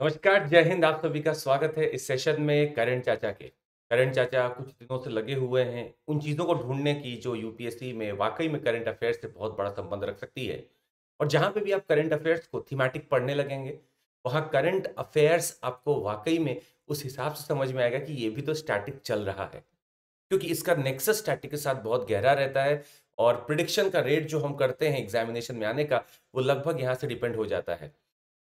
नमस्कार, जय हिंद, आप सभी का स्वागत है इस सेशन में करण चाचा के। करण चाचा कुछ दिनों से लगे हुए हैं उन चीज़ों को ढूँढने की जो यूपीएससी में वाक़ई में करंट अफ़ेयर्स से बहुत बड़ा संबंध रख सकती है। और जहाँ पे भी आप करंट अफ़ेयर्स को थीमेटिक पढ़ने लगेंगे, वहाँ करंट अफ़ेयर्स आपको वाक़ई में उस हिसाब से समझ में आएगा कि ये भी तो स्टैटिक चल रहा है। क्योंकि इसका नेक्सस स्टैटिक के साथ बहुत गहरा रहता है और प्रिडिक्शन का रेट जो हम करते हैं एग्ज़ामिनेशन में आने का, वो लगभग यहाँ से डिपेंड हो जाता है।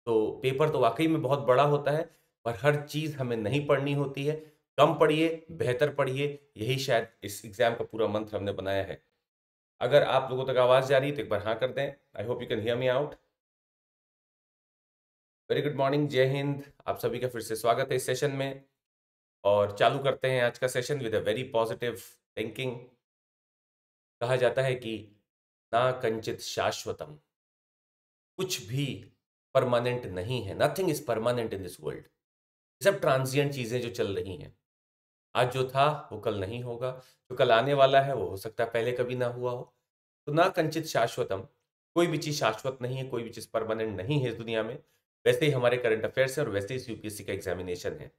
तो पेपर तो वाक़ई में बहुत बड़ा होता है, पर हर चीज़ हमें नहीं पढ़नी होती है। कम पढ़िए, बेहतर पढ़िए, यही शायद इस एग्ज़ाम का पूरा मंत्र हमने बनाया है। अगर आप लोगों तक आवाज़ जा रही है तो एक बार हाँ कर दें। I hope you can hear me out. Very good morning, जय हिंद। आप सभी का फिर से स्वागत है इस सेशन में और चालू करते हैं आज का session with a very positive thinking. कहा जाता है कि ना कंचित शाश्वतम, कुछ भी परमानेंट नहीं है। Nothing is permanent in this world सब ट्रांजिएंट चीज़ें जो चल रही हैं। आज जो था, वो कल नहीं होगा। जो कल आने वाला है, वो हो सकता है पहले कभी ना हुआ हो। तो ना कंचित शाश्वतम। कोई भी चीज़ शाश्वत नहीं है, कोई भी चीज़ परमानेंट नहीं है इस दुनिया में। वैसे ही हमारे करंट अफेयर्स है और वैसे ही यूपीएससी का एग्जामिनेशन है।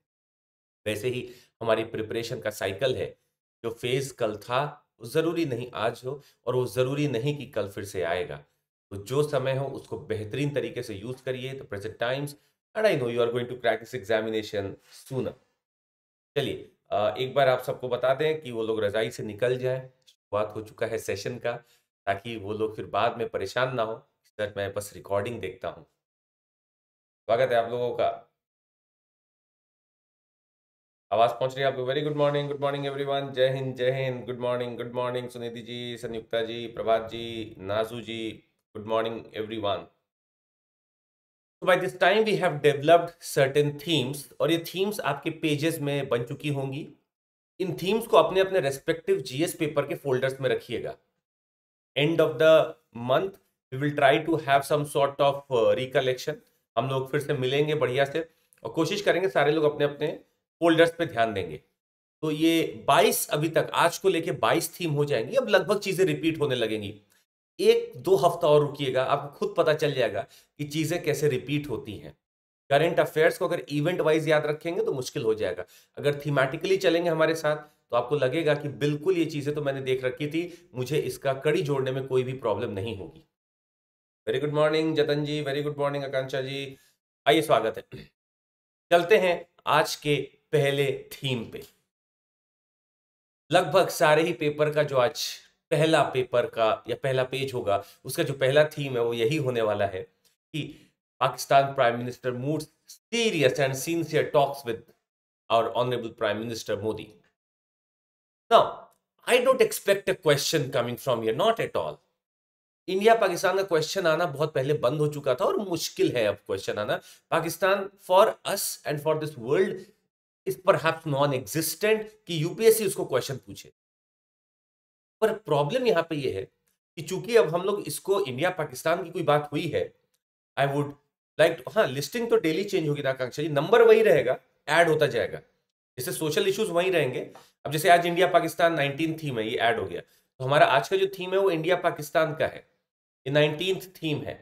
वैसे ही हमारी प्रिपरेशन का साइकिल है। जो फ़ेज़ कल था, वो ज़रूरी नहीं आज हो और वो ज़रूरी नहीं कि कल फिर से आएगा। तो जो समय हो, उसको बेहतरीन तरीके से यूज़ करिए, the present times, and I know you are going to crack this examination sooner. चलिए एक बार आप सबको बता दें कि वो लोग रजाई से निकल जाए, शुरुआत हो चुका है सेशन का, ताकि वो लोग फिर बाद में परेशान ना हो सर मैं बस रिकॉर्डिंग देखता हूँ। स्वागत है आप लोगों का। आवाज़ पहुँच रही है आपको? Very good morning good morning everyone जय हिंद जय Hind. Good morning good morning Sunidhi ji, Sanyukta ji, Prabhat ji, Naju ji. Good morning, everyone. So by this time we have developed certain themes और ये themes आपके pages में बन चुकी होंगी इन themes को अपने अपने respective GS पेपर के folders में रखिएगा end of the month we will try to have some sort of uh, recollection हम लोग फिर से मिलेंगे बढ़िया से और कोशिश करेंगे सारे लोग अपने अपने फोल्डर्स पे ध्यान देंगे तो ये 22 अभी तक आज को लेके 22 थीम हो जाएँगी अब लगभग चीज़ें रिपीट होने लगेंगी एक दो हफ़्ता और रुकिएगा, आपको खुद पता चल जाएगा कि चीज़ें कैसे रिपीट होती हैं। करंट अफेयर्स को अगर इवेंट वाइज याद रखेंगे तो मुश्किल हो जाएगा। अगर थीमेटिकली चलेंगे हमारे साथ तो आपको लगेगा कि बिल्कुल ये चीज़ें तो मैंने देख रखी थी, मुझे इसका कड़ी जोड़ने में कोई भी प्रॉब्लम नहीं होगी। Very good morning Jatan ji. Very good morning Akanksha ji. आइए, स्वागत है। चलते हैं आज के पहले थीम पे। लगभग सारे ही पेपर का जो आज पहला पेपर का या पहला पेज होगा, उसका जो पहला थीम है, वो यही होने वाला है कि Pakistan prime minister mood serious and sincere talks with our honourable prime minister Modi now I don't expect a question coming from here not at all India Pakistan का क्वेश्चन आना बहुत पहले बंद हो चुका था और मुश्किल है अब क्वेश्चन आना। Pakistan for us and for this world is पर नॉन एग्जिस्टेंट कि यूपीएससी उसको क्वेश्चन पूछे। पर प्रॉब्लम यहाँ पे ये है कि चूँकि अब हम लोग इसको इंडिया पाकिस्तान की कोई बात हुई है आई वुड लाइक हाँ लिस्टिंग तो डेली चेंज होगी आकांक्षा जी। नंबर वही रहेगा ऐड होता जाएगा। जैसे सोशल इश्यूज़ वही रहेंगे। अब जैसे आज इंडिया पाकिस्तान नाइनटीन थीम है, ये ऐड हो गया। तो हमारा आज का जो थीम है, वो इंडिया पाकिस्तान का है। ये नाइनटीन थीम है।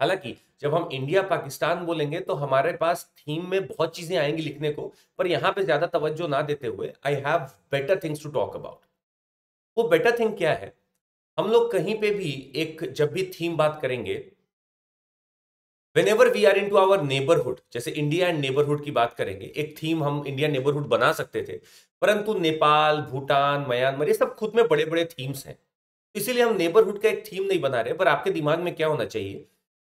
हालाँकि जब हम इंडिया पाकिस्तान बोलेंगे तो हमारे पास थीम में बहुत चीज़ें आएँगी लिखने को, पर यहाँ पे ज़्यादा तवज्जो ना देते हुए I have better things to talk about वो बेटर थिंग क्या है? हम लोग कहीं पे भी एक जब भी थीम बात करेंगे whenever we are in to our neighbourhood जैसे इंडिया एंड नेबरहुड की बात करेंगे, एक थीम हम इंडिया नेबरहुड बना सकते थे, परंतु नेपाल, भूटान, म्यांमार, ये सब खुद में बड़े बड़े थीम्स हैं। इसीलिए हम नेबरहुड का एक थीम नहीं बना रहे, पर आपके दिमाग में क्या होना चाहिए?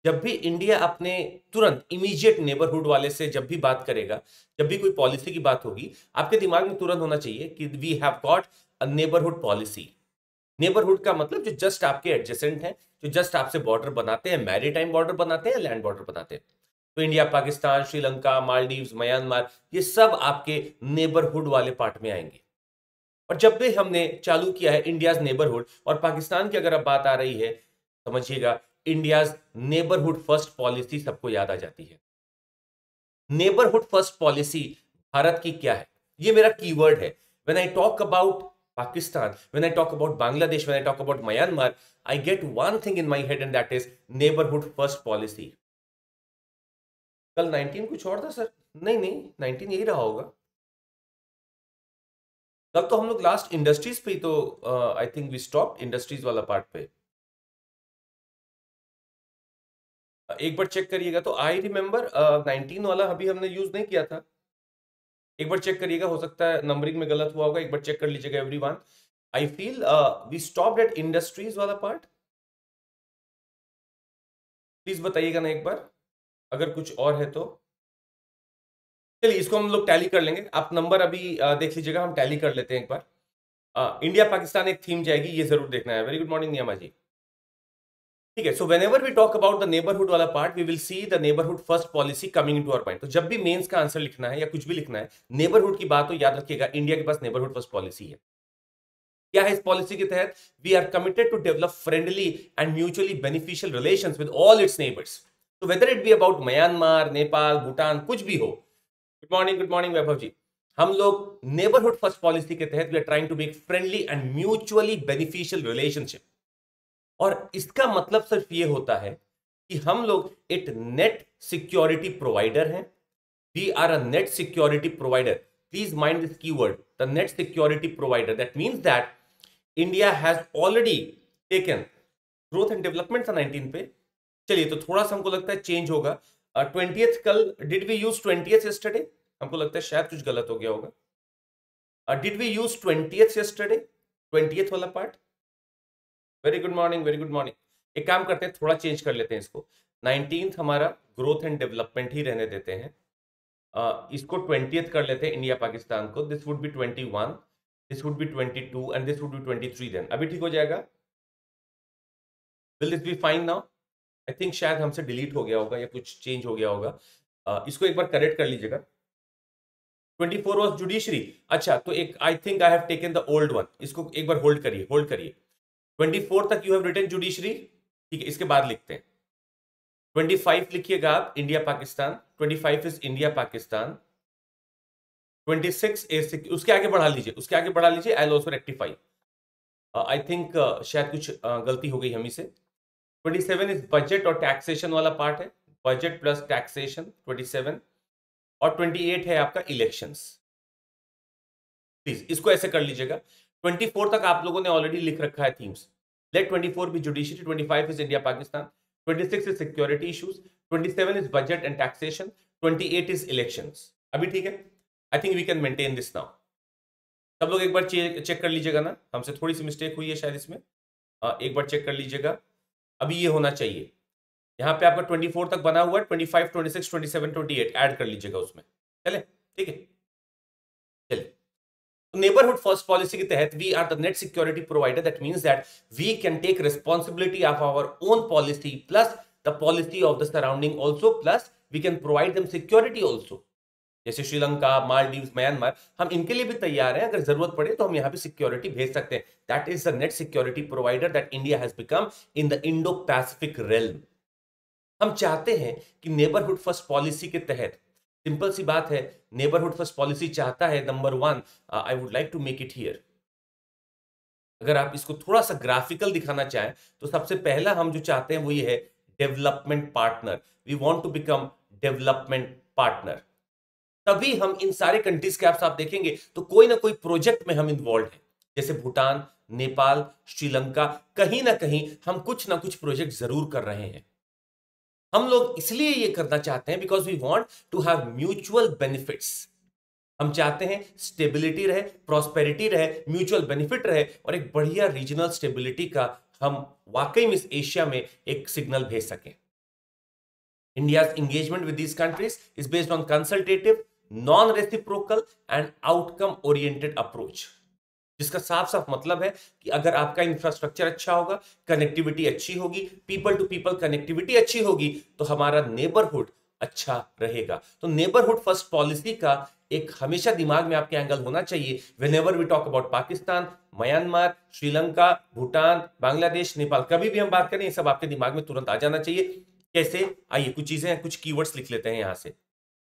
जब भी इंडिया अपने तुरंत इमीडिएट नेबरहुड वाले से जब भी बात करेगा, जब भी कोई पॉलिसी की बात होगी, आपके दिमाग में तुरंत होना चाहिए कि we have got neighbourhood policy neighbourhood का मतलब जो जस्ट आपके एडजेसेंट हैं, जो जस्ट आपसे बॉर्डर बनाते हैं मैरी टाइम बॉर्डर बनाते हैं लैंड बॉर्डर बनाते हैं? तो इंडिया पाकिस्तान श्रीलंका मालदीव म्यांमार ये सब आपके नेबरहुड वाले पार्ट में आएँगे। और जब भी हमने चालू किया है इंडियाज नेबरहुड और पाकिस्तान की अगर अब बात आ रही है, समझिएगा इंडियाज नेबरहुड फ़र्स्ट पॉलिसी सबको याद आ जाती है। नेबरहुड फ़र्स्ट पॉलिसी भारत की क्या है? ये मेरा कीवर्ड है। When I talk about Pakistan, when I talk about Bangladesh, when I talk about Myanmar, I get one thing in my head and that is neighborhood first policy. कल 19 कुछ और था सर नहीं नहीं 19 यही रहा होगा कल तो हम लोग लास्ट इंडस्ट्रीज़ पे तो I think we stop industries वाला पार्ट पे एक बार चेक करिएगा तो आई रिमेम्बर नाइनटीन वाला अभी हमने यूज़ नहीं किया था एक बार चेक करिएगा हो सकता है नंबरिंग में गलत हुआ होगा एक बार चेक कर लीजिएगा every one I feel we stop at industries वाला पार्ट प्लीज़ बताइएगा ना एक बार अगर कुछ और है तो। चलिए इसको हम लोग टैली कर लेंगे। आप नंबर अभी uh, देख लीजिएगा हम टैली कर लेते हैं एक बार। इंडिया uh, पाकिस्तान एक थीम जाएगी ये ज़रूर देखना है। वेरी गुड मॉर्निंग नियमा जी। ठीक है so whenever we talk about the neighbourhood वाला part we will see the neighbourhood first policy coming to our point तो जब भी मेंस का आंसर लिखना है या कुछ भी लिखना है नेबरहुड की बात तो याद रखिएगा इंडिया के पास नेबरहुड फ़र्स्ट पॉलिसी है। क्या है इस पॉलिसी के तहत? We are committed to develop friendly and mutually beneficial relations with all its neighbours तो whether it be about Myanmar Nepal Bhutan कुछ भी हो। Good morning good morning Vaibhav ji हम लोग नेबरहुड फ़र्स्ट पॉलिसी के तहत we are trying to make friendly and mutually beneficial relationship और इसका मतलब सिर्फ़ ये होता है कि हम लोग एक नेट सिक्योरिटी प्रोवाइडर हैं। We are a net security provider please mind this keyword the net security provider that means that India has already taken growth and development था 19 पे। चलिए तो थोड़ा सा हमको लगता है चेंज होगा। ट्वेंटी uh, कल did we use twenty yesterday हमको लगता है शायद कुछ गलत हो गया होगा। Did we use twenty twenty वाला part very good morning very good morning एक काम करते हैं थोड़ा चेंज कर लेते हैं इसको। नाइनटीन हमारा ग्रोथ एंड डेवलपमेंट ही रहने देते हैं। uh, इसको ट्वेंटी कर लेते हैं इंडिया पाकिस्तान को। This would be twenty one this would be twenty two and this would be twenty three then अभी ठीक हो जाएगा? Will this be fine now I think शायद हमसे डिलीट हो गया होगा या कुछ चेंज हो गया होगा। uh, इसको एक बार करेक्ट कर लीजिएगा। 24 वाज जुडिशरी अच्छा तो एक I think I have taken the old one इसको एक बार होल्ड करिए होल्ड करिए। ट्वेंटी फोर तक यू हैव रिटर्न जुडिशरी ठीक है इसके बाद लिखते हैं। ट्वेंटी फाइव लिखिएगा आप India Pakistan. Twenty five is India Pakistan. Twenty six उसके आगे बढ़ा लीजिए उसके आगे बढ़ा लीजिए I also rectify I think शायद कुछ uh, गलती हो गई हमी से। ट्वेंटी सेवन इज़ बजट और टैक्सेशन वाला पार्ट है। Budget plus taxation twenty seven. और ट्वेंटी एट है आपका इलेक्शंस प्लीज़ इसको ऐसे कर लीजिएगा। 24 तक आप लोगों ने ऑलरेडी लिख रखा है themes let 24 be judiciary 25 is India Pakistan 26 is security issues twenty seven is budget and taxation 28 is election अभी ठीक है? I think we can maintain this now सब लोग एक बार चेक कर लीजिएगा ना? हमसे थोड़ी सी मिस्टेक हुई है शायद इसमें। आ, एक बार चेक कर लीजिएगा। अभी ये होना चाहिए। यहाँ पे आपका 24 तक बना हुआ है 25, 26, 27, 28 ऐड कर लीजिएगा उसमें। चले? ठीक है? नेबरहुड फ़र्स्ट पॉलिसी के तहत we are the net security provider that means that we can take responsibility of our own policy plus the policy of the surrounding also plus we can provide them security also जैसे Sri Lanka Maldives Myanmar, हम इनके लिए भी तैयार हैं। अगर ज़रूरत पड़े तो हम यहाँ पे सिक्योरिटी भेज सकते हैं। That is the net security provider that India has become in the Indo Pacific realm हम चाहते हैं कि नेबरहुड फ़र्स्ट पॉलिसी के तहत सिंपल सी बात है नेबरहुड फ़र्स्ट पॉलिसी चाहता है number one I would like to make it here अगर आप इसको थोड़ा सा ग्राफिकल दिखाना चाहें तो सबसे पहला हम जो चाहते हैं वो ये है development partner we want to become development partner तभी हम इन सारे कंट्रीज़ के आप देखेंगे तो कोई ना कोई प्रोजेक्ट में हम इन्वॉल्व हैं। जैसे भूटान, नेपाल, श्रीलंका, कहीं ना कहीं हम कुछ ना कुछ प्रोजेक्ट ज़रूर कर रहे हैं। हम लोग इसलिए ये करना चाहते हैं because we want to have mutual benefits हम चाहते हैं स्टेबिलिटी रहे प्रॉस्पेरिटी रहे म्यूचुअल बेनिफिट रहे और एक बढ़िया रीजनल स्टेबिलिटी का हम वाकई में इस एशिया में एक सिग्नल भेज सकें। India engagement with these countries is based on consultative non reciprocal and outcome oriented approach जिसका साफ़ साफ़ मतलब है कि अगर आपका इंफ्रास्ट्रक्चर अच्छा होगा कनेक्टिविटी अच्छी होगी पीपल टू पीपल कनेक्टिविटी अच्छी होगी तो हमारा नेबरहुड अच्छा रहेगा। तो नेबरहुड फ़र्स्ट पॉलिसी का एक हमेशा दिमाग में आपके एंगल होना चाहिए। Whenever we talk about Pakistan Myanmar Sri Lanka Bhutan Bangladesh Nepal कभी भी हम बात करें, ये सब आपके दिमाग में तुरंत आ जाना चाहिए। कैसे? आइए, कुछ चीज़ें कुछ कीवर्ड्स लिख लेते हैं यहाँ से।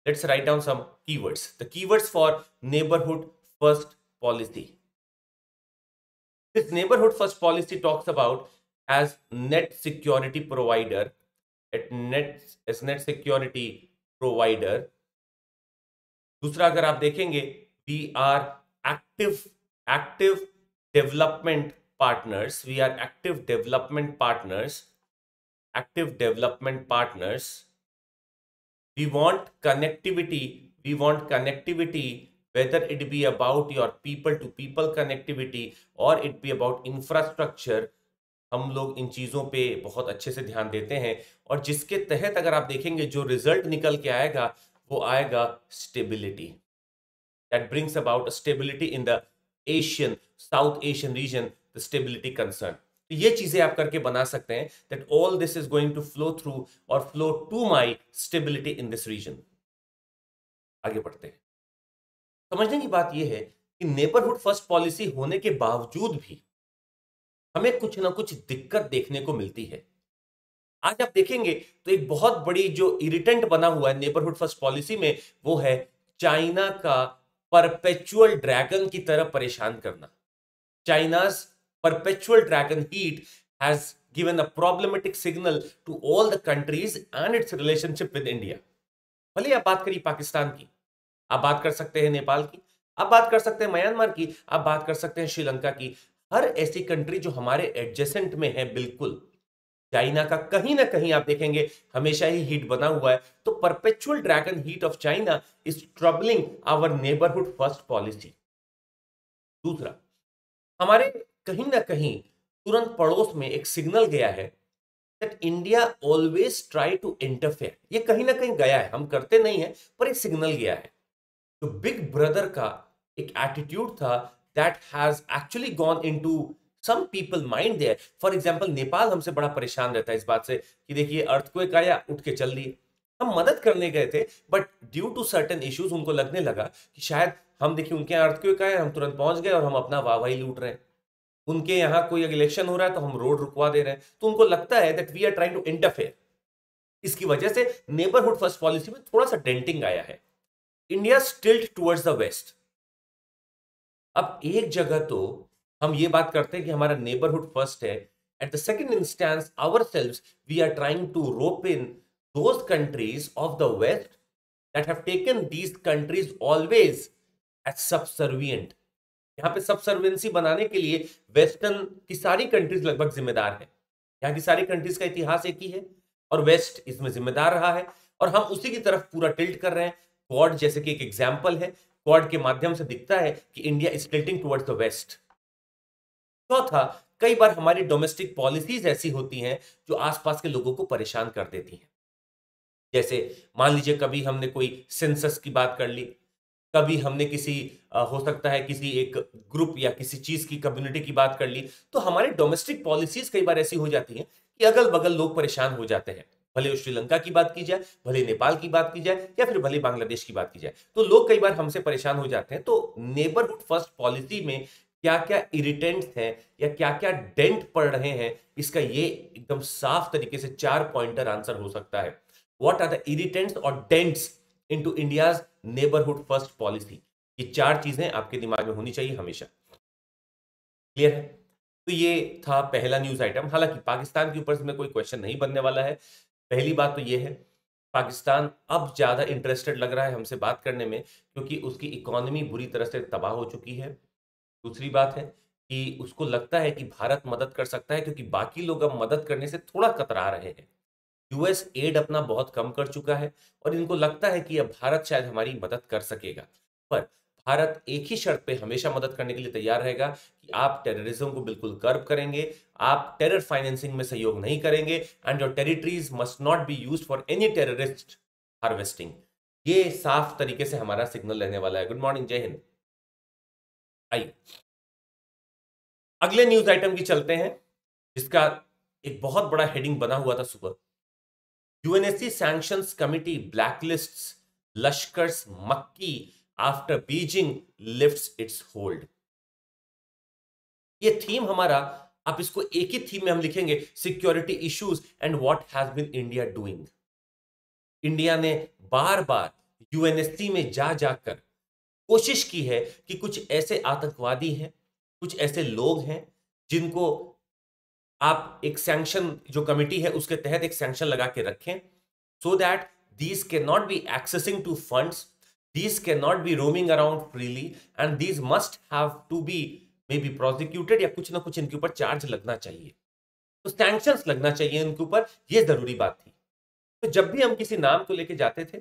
Let's write down some keywords the keywords for neighbourhood first policy This neighborhood first policy talks about as net security provider at net as net security provider दूसरा अगर आप देखेंगे we are active active development partners we are active development partners active development partners we want connectivity we want connectivity whether it be about your people to people connectivity or it be about infrastructure, हम लोग इन चीज़ों पे बहुत अच्छे से ध्यान देते हैं। और जिसके तहत अगर आप देखेंगे, जो रिज़ल्ट निकल के आएगा, वो आएगा stability that brings about stability in the Asian South Asian region the stability concern तो ये चीज़ें आप करके बना सकते हैं that all this is going to flow through और flow to my stability in this region आगे बढ़ते हैं। समझने की बात यह है कि नेबरहुड फ़र्स्ट पॉलिसी होने के बावजूद भी हमें कुछ ना कुछ दिक्कत देखने को मिलती है। आज आप देखेंगे तो एक बहुत बड़ी जो इरिटेंट बना हुआ है नेबरहुड फ़र्स्ट पॉलिसी में वो है चाइना का परपेचुअल ड्रैगन की तरह परेशान करना। China's perpetual dragon heat has given a problematic signal to all the countries and its relationship with India भले आप बात करिए पाकिस्तान की। आप बात कर सकते हैं नेपाल की, आप बात कर सकते हैं म्यांमार की, आप बात कर सकते हैं श्रीलंका की। हर ऐसी कंट्री जो हमारे एडजेसेंट में है बिल्कुल, चाइना का कहीं ना कहीं आप देखेंगे, हमेशा ही हीट बना हुआ है। तो perpetual dragon heat of China is troubling our neighbourhood first policy दूसरा, हमारे कहीं ना कहीं तुरंत पड़ोस में एक सिग्नल गया है that India always try to interfere ये कहीं ना कहीं गया है, हम करते नहीं है, पर एक सिग्नल गया है। तो बिग ब्रदर का एक एटीट्यूड था that has actually gone into some people mind there for example Nepal हमसे बड़ा परेशान रहता है इस बात से कि देखिए अर्थक्वेक आया, उठ के चल दिए। हम मदद करने गए थे but due to certain issues उनको लगने लगा कि शायद हम देखिए, उनके यहाँ अर्थ अर्थक्वेक आया, हम तुरंत पहुँच गए और हम अपना वाहवाही लूट रहे हैं। उनके यहाँ कोई इलेक्शन हो रहा है तो हम रोड रुकवा दे रहे हैं। तो उनको लगता है that we are trying to interfere इसकी वजह से नेबरहुड फ़र्स्ट पॉलिसी में थोड़ा सा डेंटिंग आया है। India tilt towards the west. अब एक जगह तो हम ये बात करते हैं कि हमारा नेबरहुड फ़र्स्ट है at the second instance ourselves we are trying to rope in those countries of the west that have taken these countries always as subservient यहाँ पे सबसर्वेंसी बनाने के लिए वेस्टर्न की सारी कंट्रीज़ लगभग जिम्मेदार है। यहाँ की सारी कंट्रीज़ का इतिहास एक ही है, और वेस्ट इसमें जिम्मेदार रहा है, और हम उसी की तरफ़ पूरा टिल्ट कर रहे हैं। क्वाड जैसे कि एक एग्ज़ाम्पल है क्वाड के माध्यम से दिखता है कि India is tilting towards the west चौथा, कई बार हमारी डोमेस्टिक पॉलिसीज़ ऐसी होती हैं जो आसपास के लोगों को परेशान कर देती हैं। जैसे, मान लीजिए कभी हमने कोई सेंसस की बात कर ली, कभी हमने किसी हो सकता है किसी एक ग्रुप या किसी चीज़ की कम्युनिटी की बात कर ली तो हमारी डोमेस्टिक पॉलिसीज़ कई बार ऐसी हो जाती हैं कि अगल बगल लोग परेशान हो जाते हैं। भले श्रीलंका की बात की जाए, भले नेपाल की बात की जाए, या फिर भले बांग्लादेश की बात की जाए। तो लोग कई बार हमसे परेशान हो जाते हैं। तो नेबरहुड फ़र्स्ट पॉलिसी में क्या क्या इरिटेंट्स हैं, या क्या क्या डेंट पड़ रहे हैं, इसका ये एकदम साफ़ तरीके से चार पॉइंटर आंसर हो सकता है। वॉट आर द इरिटेंट्स और dents into India's neighbourhood first policy ये चार चीज़ें आपके दिमाग में होनी चाहिए हमेशा। क्लियर है? तो ये था पहला न्यूज़ आइटम हालाँकि पाकिस्तान के ऊपर से में कोई क्वेश्चन नहीं बनने वाला है। पहली बात तो ये है, पाकिस्तान अब ज़्यादा इंटरेस्टेड लग रहा है हमसे बात करने में, क्योंकि उसकी इकोनॉमी बुरी तरह से तबाह हो चुकी है। दूसरी बात है कि उसको लगता है कि भारत मदद कर सकता है, क्योंकि बाकी लोग अब मदद करने से थोड़ा कतरा रहे हैं। यूएस एड अपना बहुत कम कर चुका है, और इनको लगता है कि अब भारत शायद हमारी मदद कर सकेगा। पर भारत एक ही शर्त पे हमेशा मदद करने के लिए तैयार रहेगा कि आप टेररिज्म को बिल्कुल कर्व करेंगे, आप टेरर फाइनेंसिंग में सहयोग नहीं करेंगे and your territories must not be use for any terrorist harvesting ये साफ़ तरीके से हमारा सिग्नल रहने वाला है। गुड मॉर्निंग जय हिंद। आइए। अगले न्यूज़ आइटम की चलते हैं, जिसका एक बहुत बड़ा हेडिंग बना हुआ था सुबह। UNSC sanctions committee blacklist Lashkar Makki after Beijing lift its hold ये थीम हमारा, आप इसको एक ही थीम में हम लिखेंगे security issues and what has been India doing India ने बार बार यूएनएससी में जा जाकर कोशिश की है कि कुछ ऐसे आतंकवादी हैं, कुछ ऐसे लोग हैं जिनको आप एक सैंक्शन जो कमिटी है उसके तहत एक सैंक्शन लगा के रखें so that these not be accessing to funds these cannot be roaming around freely, and these must have to be maybe prosecuted या कुछ ना कुछ इनके ऊपर चार्ज लगना चाहिए। तो सैंक्शंस लगना चाहिए इनके ऊपर, ये ज़रूरी बात थी। तो जब भी हम किसी नाम को लेके जाते थे,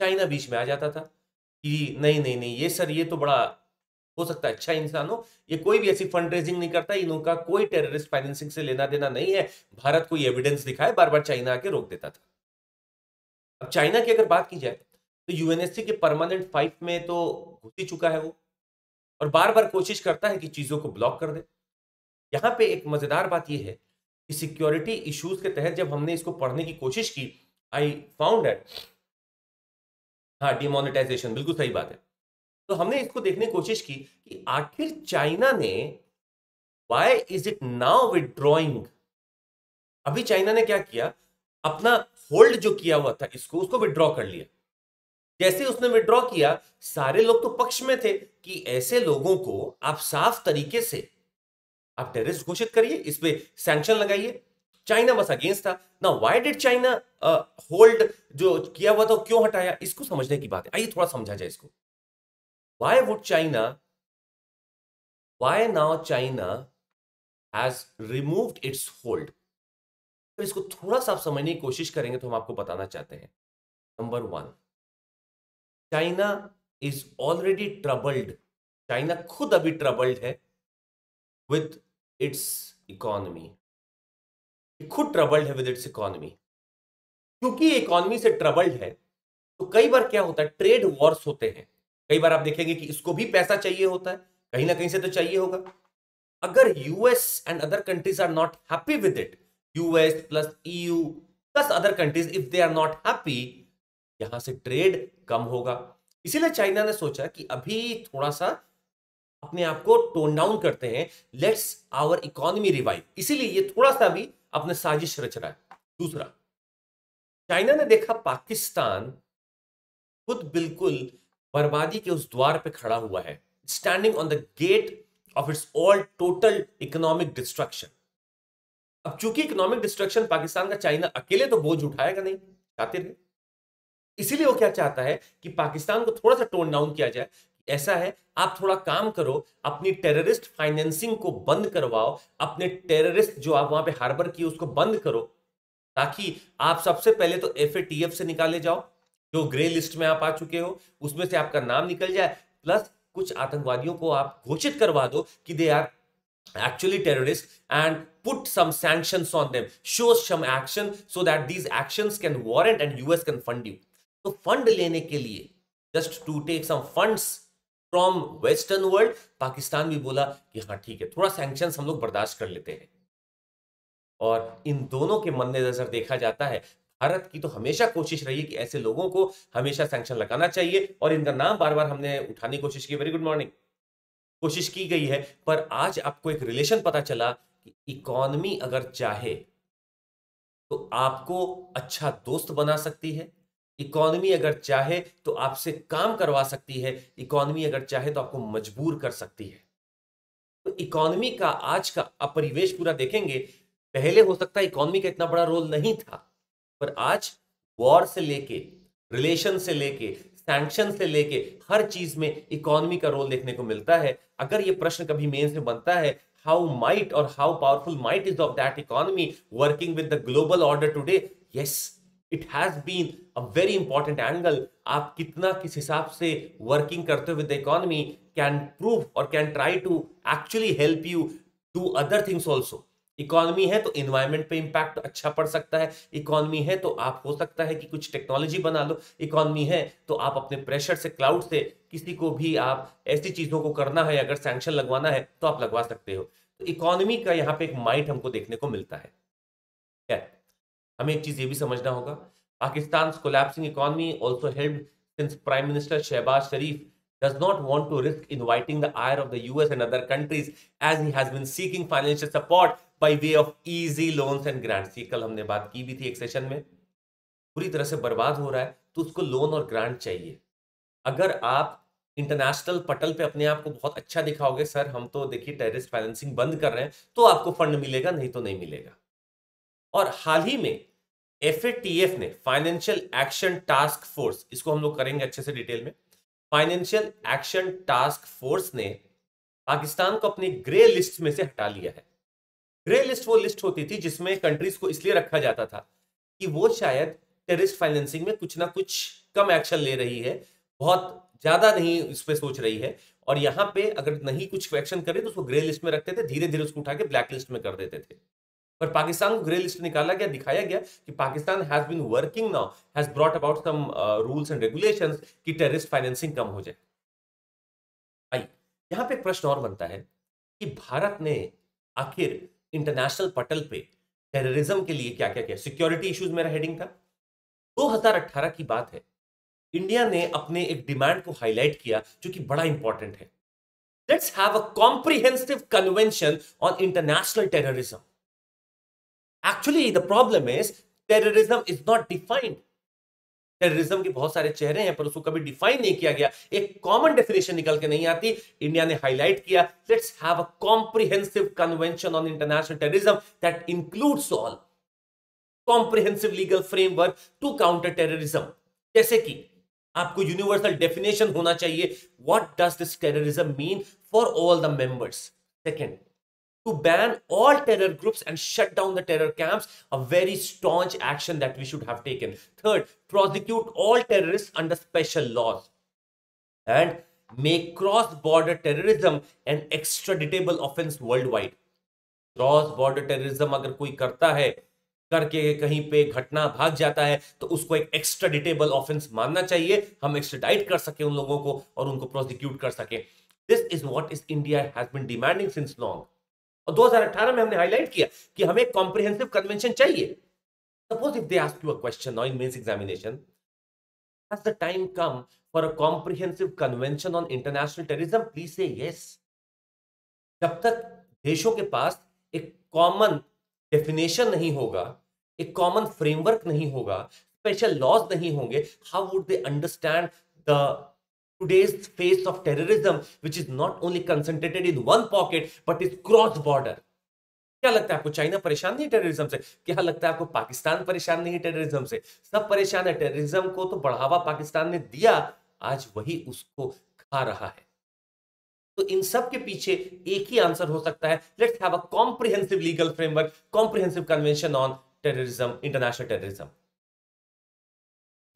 चाइना बीच में आ जाता था कि नहीं नहीं नहीं, ये सर, ये तो बड़ा हो सकता है अच्छा इंसान हो, ये कोई भी ऐसी फंड रेजिंग नहीं करता इनका कोई टेररिस्ट फाइनेंसिंग से लेना देना नहीं है, भारत को ये एविडेंस दिखाए बार बार चाइना आके रोक देता था। अब चाइना की अगर बात की जाए तो यूएनएससी के परमानेंट फाइव में तो घुस ही चुका है वो। और बार बार कोशिश करता है कि चीज़ों को ब्लॉक कर दे। यहाँ पे एक मज़ेदार बात यह है कि सिक्योरिटी इश्यूज़ के तहत जब हमने इसको पढ़ने की कोशिश की आई फाउंड एट हाँ डिमोनेटाइजेशन बिल्कुल सही बात है। तो हमने इसको देखने की कोशिश की कि आखिर चाइना ने why is it now withdrawing अभी चाइना ने क्या किया? अपना होल्ड जो किया हुआ था इसको, उसको विड्रॉ कर लिया। जैसे उसने विड्रॉ किया, सारे लोग तो पक्ष में थे कि ऐसे लोगों को आप साफ़ तरीके से, आप टेररिस्ट घोषित करिए, इस पर सैंक्शन लगाइए। चाइना बस अगेंस्ट था। ना वाई डिड चाइना होल्ड जो किया हुआ था क्यों हटाया? इसको समझने की बात है। आइए थोड़ा समझा जाए इसको। Why would China why now China has removed its hold इसको थोड़ा सा आप समझने की कोशिश करेंगे तो हम आपको बताना चाहते हैं। Number one China is already troubled China खुद अभी ट्रबल्ड है विथ इट्स इकोनॉमी खुद ट्रबल्ड है विद इट्स इकोनॉमी क्योंकि इकोनॉमी से ट्रबल्ड है तो कई बार क्या होता है ट्रेड वॉर्स होते हैं। कई बार आप देखेंगे कि इसको भी पैसा चाहिए होता है, कहीं ना कहीं से तो चाहिए होगा। अगर US and other countries are not happy with it US plus EU plus other countries if they are not happy यहाँ से ट्रेड कम होगा। इसीलिए चाइना ने सोचा कि अभी थोड़ा सा अपने आप को टोन डाउन करते हैं। लेट्स आवर इकोनॉमी रिवाइव इसीलिए ये थोड़ा सा भी अपने साजिश रच रहा है। दूसरा, चाइना ने देखा पाकिस्तान खुद बिल्कुल बर्बादी के उस द्वार पे खड़ा हुआ है। Standing on the gate of its all total economic destruction अब चूँकि इकोनॉमिक डिस्ट्रक्शन पाकिस्तान का, चाइना अकेले तो बोझ उठाएगा नहीं। चाहते थे इसीलिए वो क्या चाहता है कि पाकिस्तान को थोड़ा सा टोन डाउन किया जाए। ऐसा है, आप थोड़ा काम करो, अपनी टेररिस्ट फाइनेंसिंग को बंद करवाओ, अपने टेररिस्ट जो आप वहाँ पे हार्बर किए उसको बंद करो, ताकि आप सबसे पहले तो एफएटीएफ से निकाले जाओ, जो ग्रे लिस्ट में आप आ चुके हो, उसमें से आपका नाम निकल जाए प्लस कुछ आतंकवादियों को आप घोषित करवा दो कि they are actually terrorists and put some sanctions on them, show some action so that these actions can warrant and us can fund you तो फंड लेने के लिए just to take some funds from western world Pakistan भी बोला कि हाँ ठीक है, थोड़ा सैंक्शन हम लोग बर्दाश्त कर लेते हैं। और इन दोनों के मद्देनजर देखा जाता है, भारत की तो हमेशा कोशिश रही है कि ऐसे लोगों को हमेशा सैंक्शन लगाना चाहिए और इनका नाम बार बार हमने उठाने की कोशिश की। वेरी गुड मॉर्निंग कोशिश की गई है, पर आज आपको एक रिलेशन पता चला कि इकोनॉमी अगर चाहे तो आपको अच्छा दोस्त बना सकती है। इकोनॉमी अगर चाहे तो आपसे काम करवा सकती है। इकोनॉमी अगर चाहे तो आपको मजबूर कर सकती है। तो इकोनॉमी का आज का अपरिवेश पूरा देखेंगे, पहले हो सकता है इकोनॉमी का इतना बड़ा रोल नहीं था, पर आज वॉर से लेके रिलेशन से लेके सैंक्शन से लेके हर चीज़ में इकोनॉमी का रोल देखने को मिलता है। अगर ये प्रश्न कभी मेन से बनता है हाउ माइट और how powerful might is of that economy working with the global order today yes it has been a very important angle आप कितना किस हिसाब से वर्किंग करते हुए द इकोनॉमी कैन प्रूव और can try to actually help you do other things also economy है तो इन्वायरमेंट पे इंपैक्ट अच्छा पड़ सकता है। इकोनॉमी है तो आप, हो सकता है कि कुछ टेक्नोलॉजी बना लो। इकोनॉमी है तो आप अपने प्रेशर से क्लाउड से किसी को भी आप ऐसी चीज़ों को करना है, अगर सैंक्शन लगवाना है तो आप लगवा सकते हो। तो इकोनॉमी का यहाँ पे एक माइट हमको देखने को मिलता है। क्या हमें एक चीज़ ये भी समझना होगा, Pakistan collapsing economy also help since prime minister Shahbaz Sharif does not want to risk inviting the ire of the US and other countries as he has been seeking financial support by way of easy loans and grants. ये कल हमने बात की भी थी एक session में। पूरी तरह से बर्बाद हो रहा है तो उसको लोन और ग्रांट चाहिए। अगर आप इंटरनेशनल पटल पे अपने आप को बहुत अच्छा दिखाओगे, सर, हम तो देखिए टेररिस्ट फाइनेंसिंग बंद कर रहे हैं तो आपको फंड मिलेगा, नहीं तो नहीं मिलेगा। और हाल ही में एफएटीएफ ने फाइनेंशियल एक्शन टास्क फोर्स इसको हम लोग करेंगे अच्छे से डिटेल में। फाइनेंशियल एक्शन टास्क फोर्स ने पाकिस्तान को अपनी ग्रे लिस्ट में से हटा लिया है। ग्रे लिस्ट वो लिस्ट होती थी जिसमें कंट्रीज़ को इसलिए रखा जाता था कि वो शायद टेररिस्ट फाइनेंसिंग में कुछ ना कुछ कम एक्शन ले रही है, बहुत ज़्यादा नहीं इस पर सोच रही है और यहाँ पे अगर नहीं कुछ एक्शन करे तो उसको ग्रे लिस्ट में रखते थे धीरे धीरे उसको उठा के ब्लैक लिस्ट में कर देते थे। पर पाकिस्तान को ग्रे लिस्ट निकाला गया, दिखाया गया कि Pakistan has been working now has brought about some rules and regulations कि टेररिस्ट फाइनेंसिंग कम हो जाए। आइए, यहाँ पे एक प्रश्न और बनता है कि भारत ने आखिर इंटरनेशनल पटल पे टेररिज्म के लिए क्या क्या? किया सिक्योरिटी इश्यूज़ मेरा हेडिंग था। 2018 की बात है। इंडिया ने अपने एक डिमांड को हाईलाइट किया जो कि बड़ा इंपॉर्टेंट है। Let's have a comprehensive convention on international terrorism actually the problem is terrorism is not defined terrorism के बहुत सारे चेहरे हैं, पर उसको कभी डिफाइन नहीं किया गया। एक कॉमन डेफिनेशन निकल के नहीं आती। इंडिया ने हाईलाइट किया let's have a comprehensive convention on international terrorism that includes all comprehensive legal framework to counter terrorism जैसे कि आपको यूनिवर्सल डेफिनेशन होना चाहिए। What does this terrorism mean for all the members second to ban all terror groups and shut down the terror camps, a very staunch action that we should have taken. Third, prosecute all terrorists under special laws and make cross-border terrorism an extraditable offense worldwide. Border terrorism अगर कोई करता है करके कहीं पे घटना भाग जाता है तो उसको एक एक्स्ट्राडिटेबल ऑफेंस मानना चाहिए हम एक्स्ट्राडाइट कर सके उन लोगों को और उनको प्रोसिक्यूट कर सके this is what is India has been demanding since long और 2018 में हमने हाईलाइट किया कि हमें कॉम्प्रिहेंसिव कन्वेंशन चाहिए। Suppose if they ask you a question now in mains examination has the time come for a comprehensive convention on international terrorism? Please say yes. जब तक देशों के पास एक कॉमन डेफिनेशन नहीं होगा, एक कॉमन फ्रेमवर्क नहीं होगा स्पेशल लॉज नहीं होंगे how would they understand the today's face of terrorism, which is not only concentrated in one pocket, but is cross border. क्या लगता है आपको चाइना परेशान नहीं टेररिज्म से? क्या लगता है आपको पाकिस्तान परेशान नहीं टेररिज्म से? सब परेशान है। टेररिज्म को तो बढ़ावा पाकिस्तान ने दिया। आज वही उसको खा रहा है। तो इन सब के पीछे एक ही आंसर हो सकता है। Let's have a comprehensive legal framework comprehensive convention on terrorism international terrorism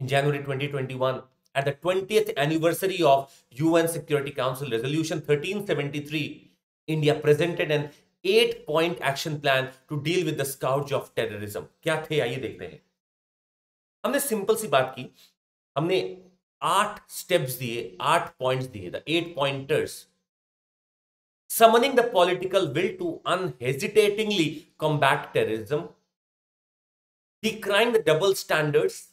January 2021, at the 20th anniversary of UN Security Council Resolution 1373, India presented an eight point action plan to deal with the scourge of terrorism. क्या थे आइए देखते हैं हमने simple सी बात की हमने आठ स्टेप्स दिए आठ पॉइंट्स दिए the eight pointers summoning the political will to unhesitatingly combat terrorism, decrying the double standards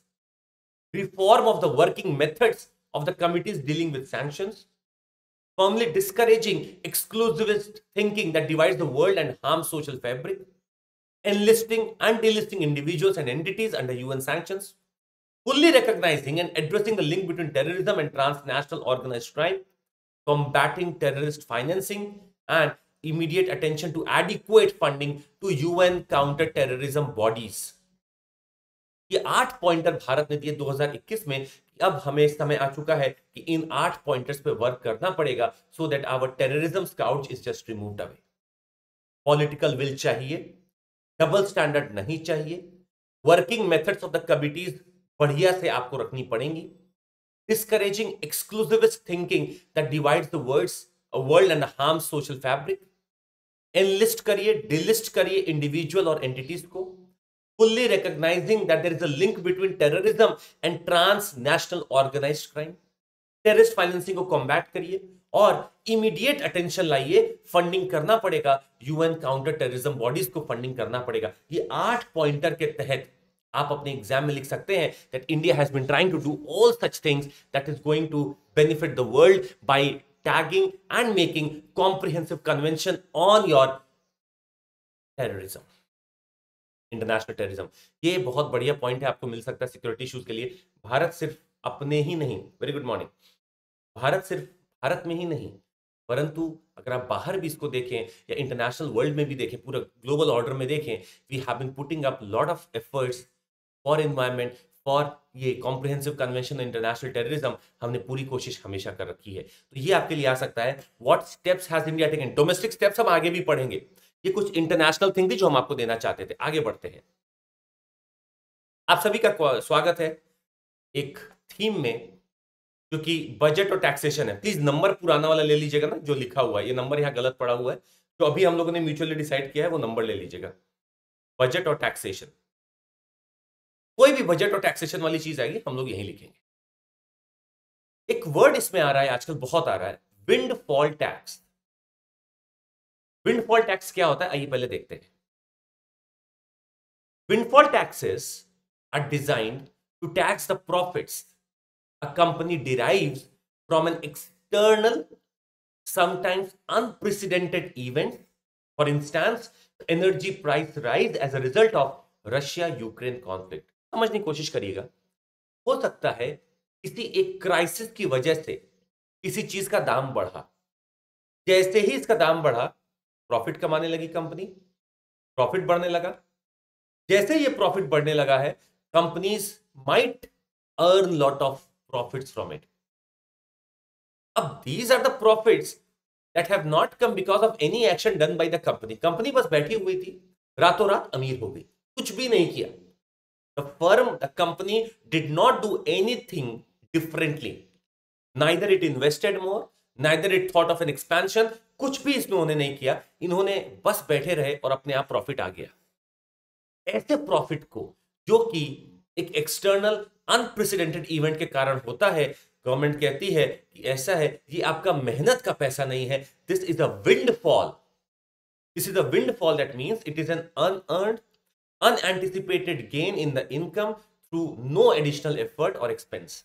reform of the working methods of the committees dealing with sanctions, firmly discouraging exclusivist thinking that divides the world and harms social fabric, enlisting and delisting individuals and entities under UN sanctions, fully recognizing and addressing the link between terrorism and transnational organized crime, combating terrorist financing, and immediate attention to adequate funding to UN counter-terrorism bodies. ये आठ pointer Bharat ने दिए 2021 में अब हमें समय आ चुका है कि इन आठ पॉइंटर्स पे वर्क करना पड़ेगा so that our terrorism is just away political will चाहिए डबल स्टैंडर्ड नहीं चाहिए working methods of the committees बढ़िया से आपको रखनी पड़ेंगी discouraging exclusivist thinking that divides the words world and harm social fabric enlist करिए डिलिस्ट करिए इंडिविजुअल और एंटिटीज को fully recognizing that there is a link between terrorism and transnational organized crime. Terrorist financing को combat करिए और immediate attention लाइए funding करना पड़ेगा। यूएन काउंटर टेररिज्म बॉडीज को फंडिंग करना पड़ेगा। ये आठ पॉइंटर के तहत आप अपने एग्ज़ाम में लिख सकते हैं that India has been trying to do all such things that is going to benefit the world by tagging and making comprehensive convention on your terrorism international terrorism ये बहुत बढ़िया पॉइंट है, आपको मिल सकता है सिक्योरिटी इशूज के लिए। भारत सिर्फ़ अपने ही नहीं। वेरी गुड मॉर्निंग भारत सिर्फ़ भारत में ही नहीं, परंतु अगर आप बाहर भी इसको देखें या इंटरनेशनल वर्ल्ड में भी देखें, पूरा ग्लोबल ऑर्डर में देखें we have been putting up lot of efforts for environment for ये कॉम्प्रिहेंसिव कन्वेंशन इंटरनेशनल टेररिज्म हमने पूरी कोशिश हमेशा कर रखी है। तो ये आपके लिए आ सकता है। What steps has India taken domestic steps हम आगे भी पढ़ेंगे। ये कुछ इंटरनेशनल थिंग थी जो हम आपको देना चाहते थे। आगे बढ़ते हैं। आप सभी का स्वागत है एक थीम में, जो कि बजट और टैक्सेशन है। प्लीज़ नंबर पुराना वाला ले लीजिएगा ना, जो लिखा हुआ है। ये नंबर यहाँ गलत पड़ा हुआ है। तो अभी हम लोगों ने म्यूचुअली डिसाइड किया है, वो नंबर ले लीजिएगा। बजट और टैक्सेशन कोई भी बजट और टैक्सेशन वाली चीज़ आएगी, हम लोग यही लिखेंगे। एक वर्ड इसमें आ रहा है, आजकल बहुत आ रहा है। Windfall tax windfall tax क्या होता है? आइए पहले देखते हैं। Windfall taxes are designed to tax the profits a company derives from an external sometimes unprecedented event. For instance energy price rise as a result of russia ukraine conflict. समझने की कोशिश करिएगा। हो सकता है किसी एक क्राइसिस की वजह से किसी चीज़ का दाम बढ़ा। जैसे ही इसका दाम बढ़ा प्रॉफिट कमाने लगी कंपनी, प्रॉफिट बढ़ने लगा। जैसे ये प्रॉफिट बढ़ने लगा है, companies might earn lot of profits from it. अब these are the profits that have not come because of any action done by the company company बस बैठी हुई थी रातों रात अमीर हो गई, कुछ भी नहीं किया। The firm the company did not do anything differently neither it invested more neither it thought of an expansion कुछ भी इसमें उन्होंने नहीं किया। इन्होंने बस बैठे रहे और अपने आप प्रॉफिट आ गया। ऐसे प्रॉफिट को, जो कि एक एक्सटर्नल अनप्रेसिडेंटेड इवेंट के कारण होता है गवर्नमेंट कहती है कि ऐसा है, ये आपका मेहनत का पैसा नहीं है। This is a windfall this is a windfall that means it is an unearned unanticipated gain in the income through no additional effort और एक्सपेंस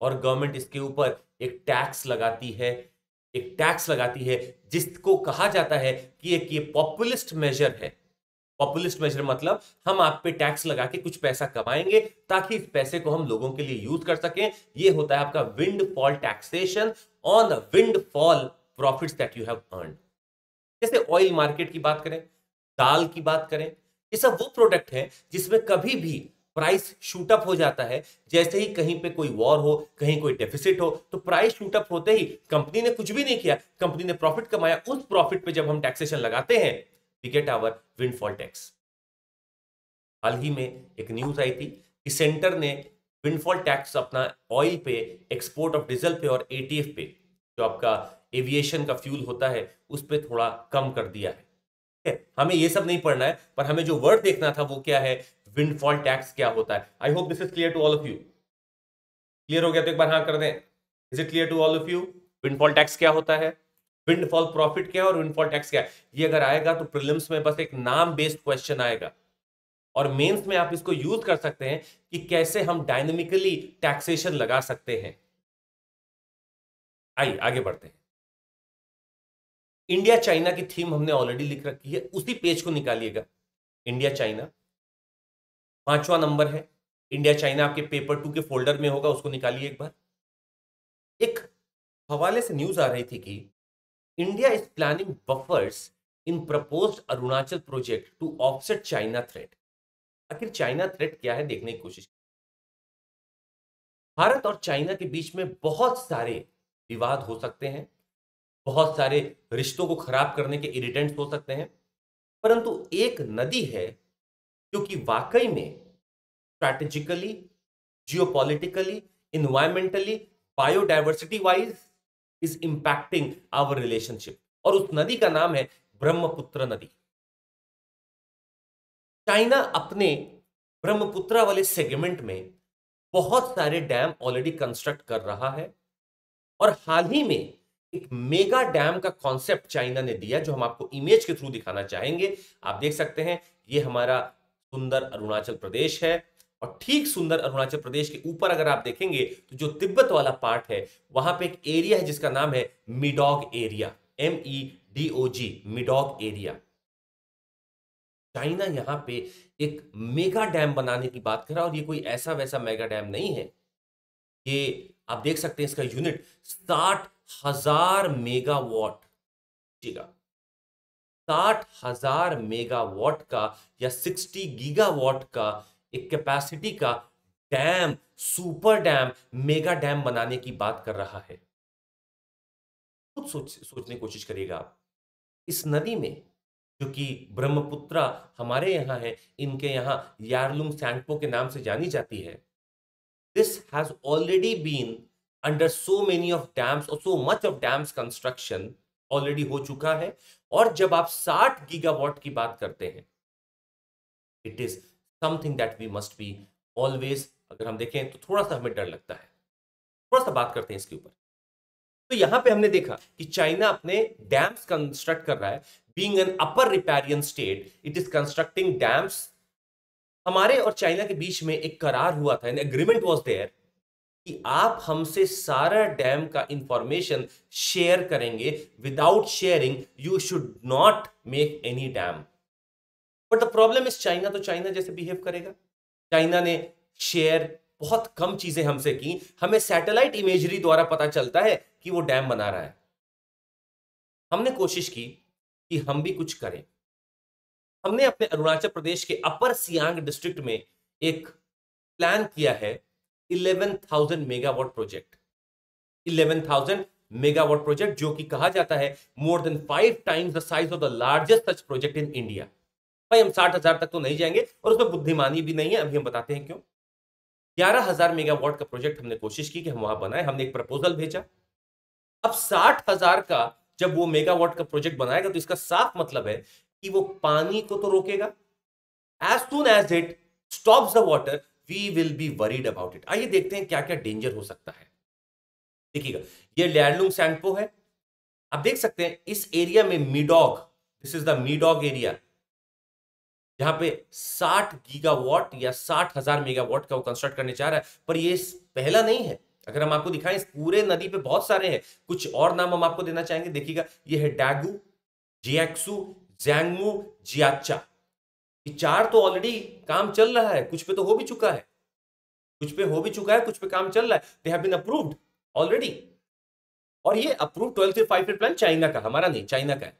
और गवर्नमेंट इसके ऊपर एक टैक्स लगाती है, एक टैक्स लगाती है, जिसको कहा जाता है कि एक ये पॉपुलिस्ट मेजर है। पॉपुलिस्ट मेजर मतलब हम आप पे टैक्स लगा के कुछ पैसा कमाएँगे ताकि इस पैसे को हम लोगों के लिए यूज़ कर सकें। ये होता है आपका windfall taxation on windfall profit that you have earn जैसे ऑयल मार्केट की बात करें, दाल की बात करें, ये सब वो प्रोडक्ट है जिसमें कभी भी प्राइस शूटअप हो जाता है। जैसे ही कहीं पे कोई वॉर हो, कहीं कोई डेफिसिट हो तो प्राइस शूटअप होते ही कंपनी ने कुछ भी नहीं किया। कंपनी ने प्रॉफिट कमाया। उस प्रॉफिट पे जब हम टैक्सेशन लगाते हैं we get our windfall tax हाल ही में एक न्यूज़ आई थी कि सेंटर ने विंडफॉल टैक्स अपना ऑयल पे एक्सपोर्ट ऑफ़ डीजल पे और एटीएफ पे, जो आपका एविएशन का फ्यूल होता है, उस पर थोड़ा कम कर दिया है। हमें ये सब नहीं पढ़ना है, पर हमें जो वर्ड देखना था वो क्या है? विंडफॉल टैक्स क्या होता है? I hope this is clear to all of you clear हो गया तो एक बार हाँ कर दें। Is it clear to all of you windfall tax क्या होता है? विंडफॉल प्रॉफिट क्या है और विंडफॉल टैक्स क्या है? ये अगर आएगा तो प्रिलिम्स में बस एक नाम बेस्ड क्वेश्चन आएगा। और मेंस में आप इसको यूज़ कर सकते हैं कि कैसे हम डायनेमिकली टैक्सेशन लगा सकते हैं। आइए, आगे बढ़ते हैं। इंडिया चाइना की थीम हमने ऑलरेडी लिख रखी है। उसी पेज को निकालिएगा। इंडिया चाइना पांचवा नंबर है इंडिया चाइना आपके पेपर टू के फोल्डर में होगा, उसको निकालिए एक बार। एक हवाले से न्यूज़ आ रही थी कि India is planning buffers in propose Arunachal project to offset China threat आखिर चाइना थ्रेट क्या है, देखने की कोशिश भारत और चाइना के बीच में बहुत सारे विवाद हो सकते हैं, बहुत सारे रिश्तों को खराब करने के इरिटेंट्स हो सकते हैं, परंतु एक नदी है क्योंकि वाकई में strategically geopolitically environmentally biodiversity wise is impacting our relationship और उस नदी का नाम है ब्रह्मपुत्र नदी। चाइना अपने ब्रह्मपुत्र वाले सेगमेंट में बहुत सारे डैम ऑलरेडी कंस्ट्रक्ट कर रहा है और हाल ही में एक मेगा डैम का कॉन्सेप्ट चाइना ने दिया जो हम आपको इमेज के थ्रू दिखाना चाहेंगे। आप देख सकते हैं, ये हमारा सुंदर अरुणाचल प्रदेश है और ठीक सुंदर अरुणाचल प्रदेश के ऊपर अगर आप देखेंगे तो जो तिब्बत वाला पार्ट है, वहाँ पे एक एरिया है जिसका नाम है Medog area M E D O G Medog area. China यहाँ पे एक मेगा डैम बनाने की बात कर रहा है और ये कोई ऐसा वैसा मेगा डैम नहीं है। ये आप देख सकते हैं इसका यूनिट साठ हज़ार मेगा वॉट साठ हज़ार मेगावाट का या सिक्सटी गीगावाट का एक कैपेसिटी का dam, super dam, mega dam बनाने की बात कर रहा है। खुद सोच, सोचने की कोशिश करिएगा आप। इस नदी में, जो कि ब्रह्मपुत्रा हमारे यहाँ है, इनके यहाँ यारलुंग सैंगपो के नाम से जानी जाती है this has already been under so many of dams और so much of dams construction already हो चुका है और जब आप 60 गीगावाट की बात करते हैं it is something that we must be always अगर हम देखें तो थोड़ा सा हमें डर लगता है। थोड़ा सा बात करते हैं इसके ऊपर। तो यहाँ पे हमने देखा कि चाइना अपने डैम्स कंस्ट्रक्ट कर रहा है। Being an upper riparian state it is constructing dams हमारे और चाइना के बीच में एक करार हुआ था एन एग्रीमेंट वॉज़ देयर कि आप हमसे सारा डैम का इंफॉर्मेशन शेयर करेंगे. Without sharing you should not make any dam but the problem is China तो चाइना जैसे बिहेव करेगा. चाइना ने शेयर बहुत कम चीज़ें हमसे की. हमें सैटेलाइट इमेजरी द्वारा पता चलता है कि वो डैम बना रहा है. हमने कोशिश की कि हम भी कुछ करें. हमने अपने अरुणाचल प्रदेश के अपर सियांग डिस्ट्रिक्ट में एक प्लान किया है 11,000 मेगावाट प्रोजेक्ट। 11,000 मेगावाट प्रोजेक्ट जो कि कहा जाता है more than five times the size of the largest such project in India भाई हम साठ हज़ार तक तो नहीं जाएँगे और उसमें बुद्धिमानी भी नहीं है अभी हम बताते हैं क्यों? ग्यारह हज़ार मेगावाट का प्रोजेक्ट हमने कोशिश की कि हम वहाँ बनाए हमने एक प्रपोजल भेजा। अब साठ हज़ार का जब वो मेगावाट का प्रोजेक्ट बनाएगा तो इसका साफ़ मतलब है कि वो पानी को तो रोकेगा। As soon as it stop the water we will be worried about it आइए देखते हैं क्या क्या डेंजर हो सकता है। देखिएगा, ये लैंडलुंग सैंडपो है। आप देख सकते हैं, इस एरिया में Medog this is the Medog area जहाँ पे 60 गीगावाट या साठ हज़ार मेगावाट का वो कंस्ट्रक्ट करने चाह रहा है, पर ये पहला नहीं है। अगर हम आपको दिखाएँ, इस पूरे नदी पे बहुत सारे हैं। कुछ और नाम हम आपको देना चाहेंगे, देखिएगा, ये है डैगू जियाक्सू जैंगमू जियाचा चार तो ऑलरेडी काम चल रहा है, कुछ पे तो हो भी चुका है। कुछ पे हो भी चुका है, कुछ पे काम चल रहा है। दे ऑलरेडी और ये approve twelfth five year plan China का, हमारा नहीं चाइना का है।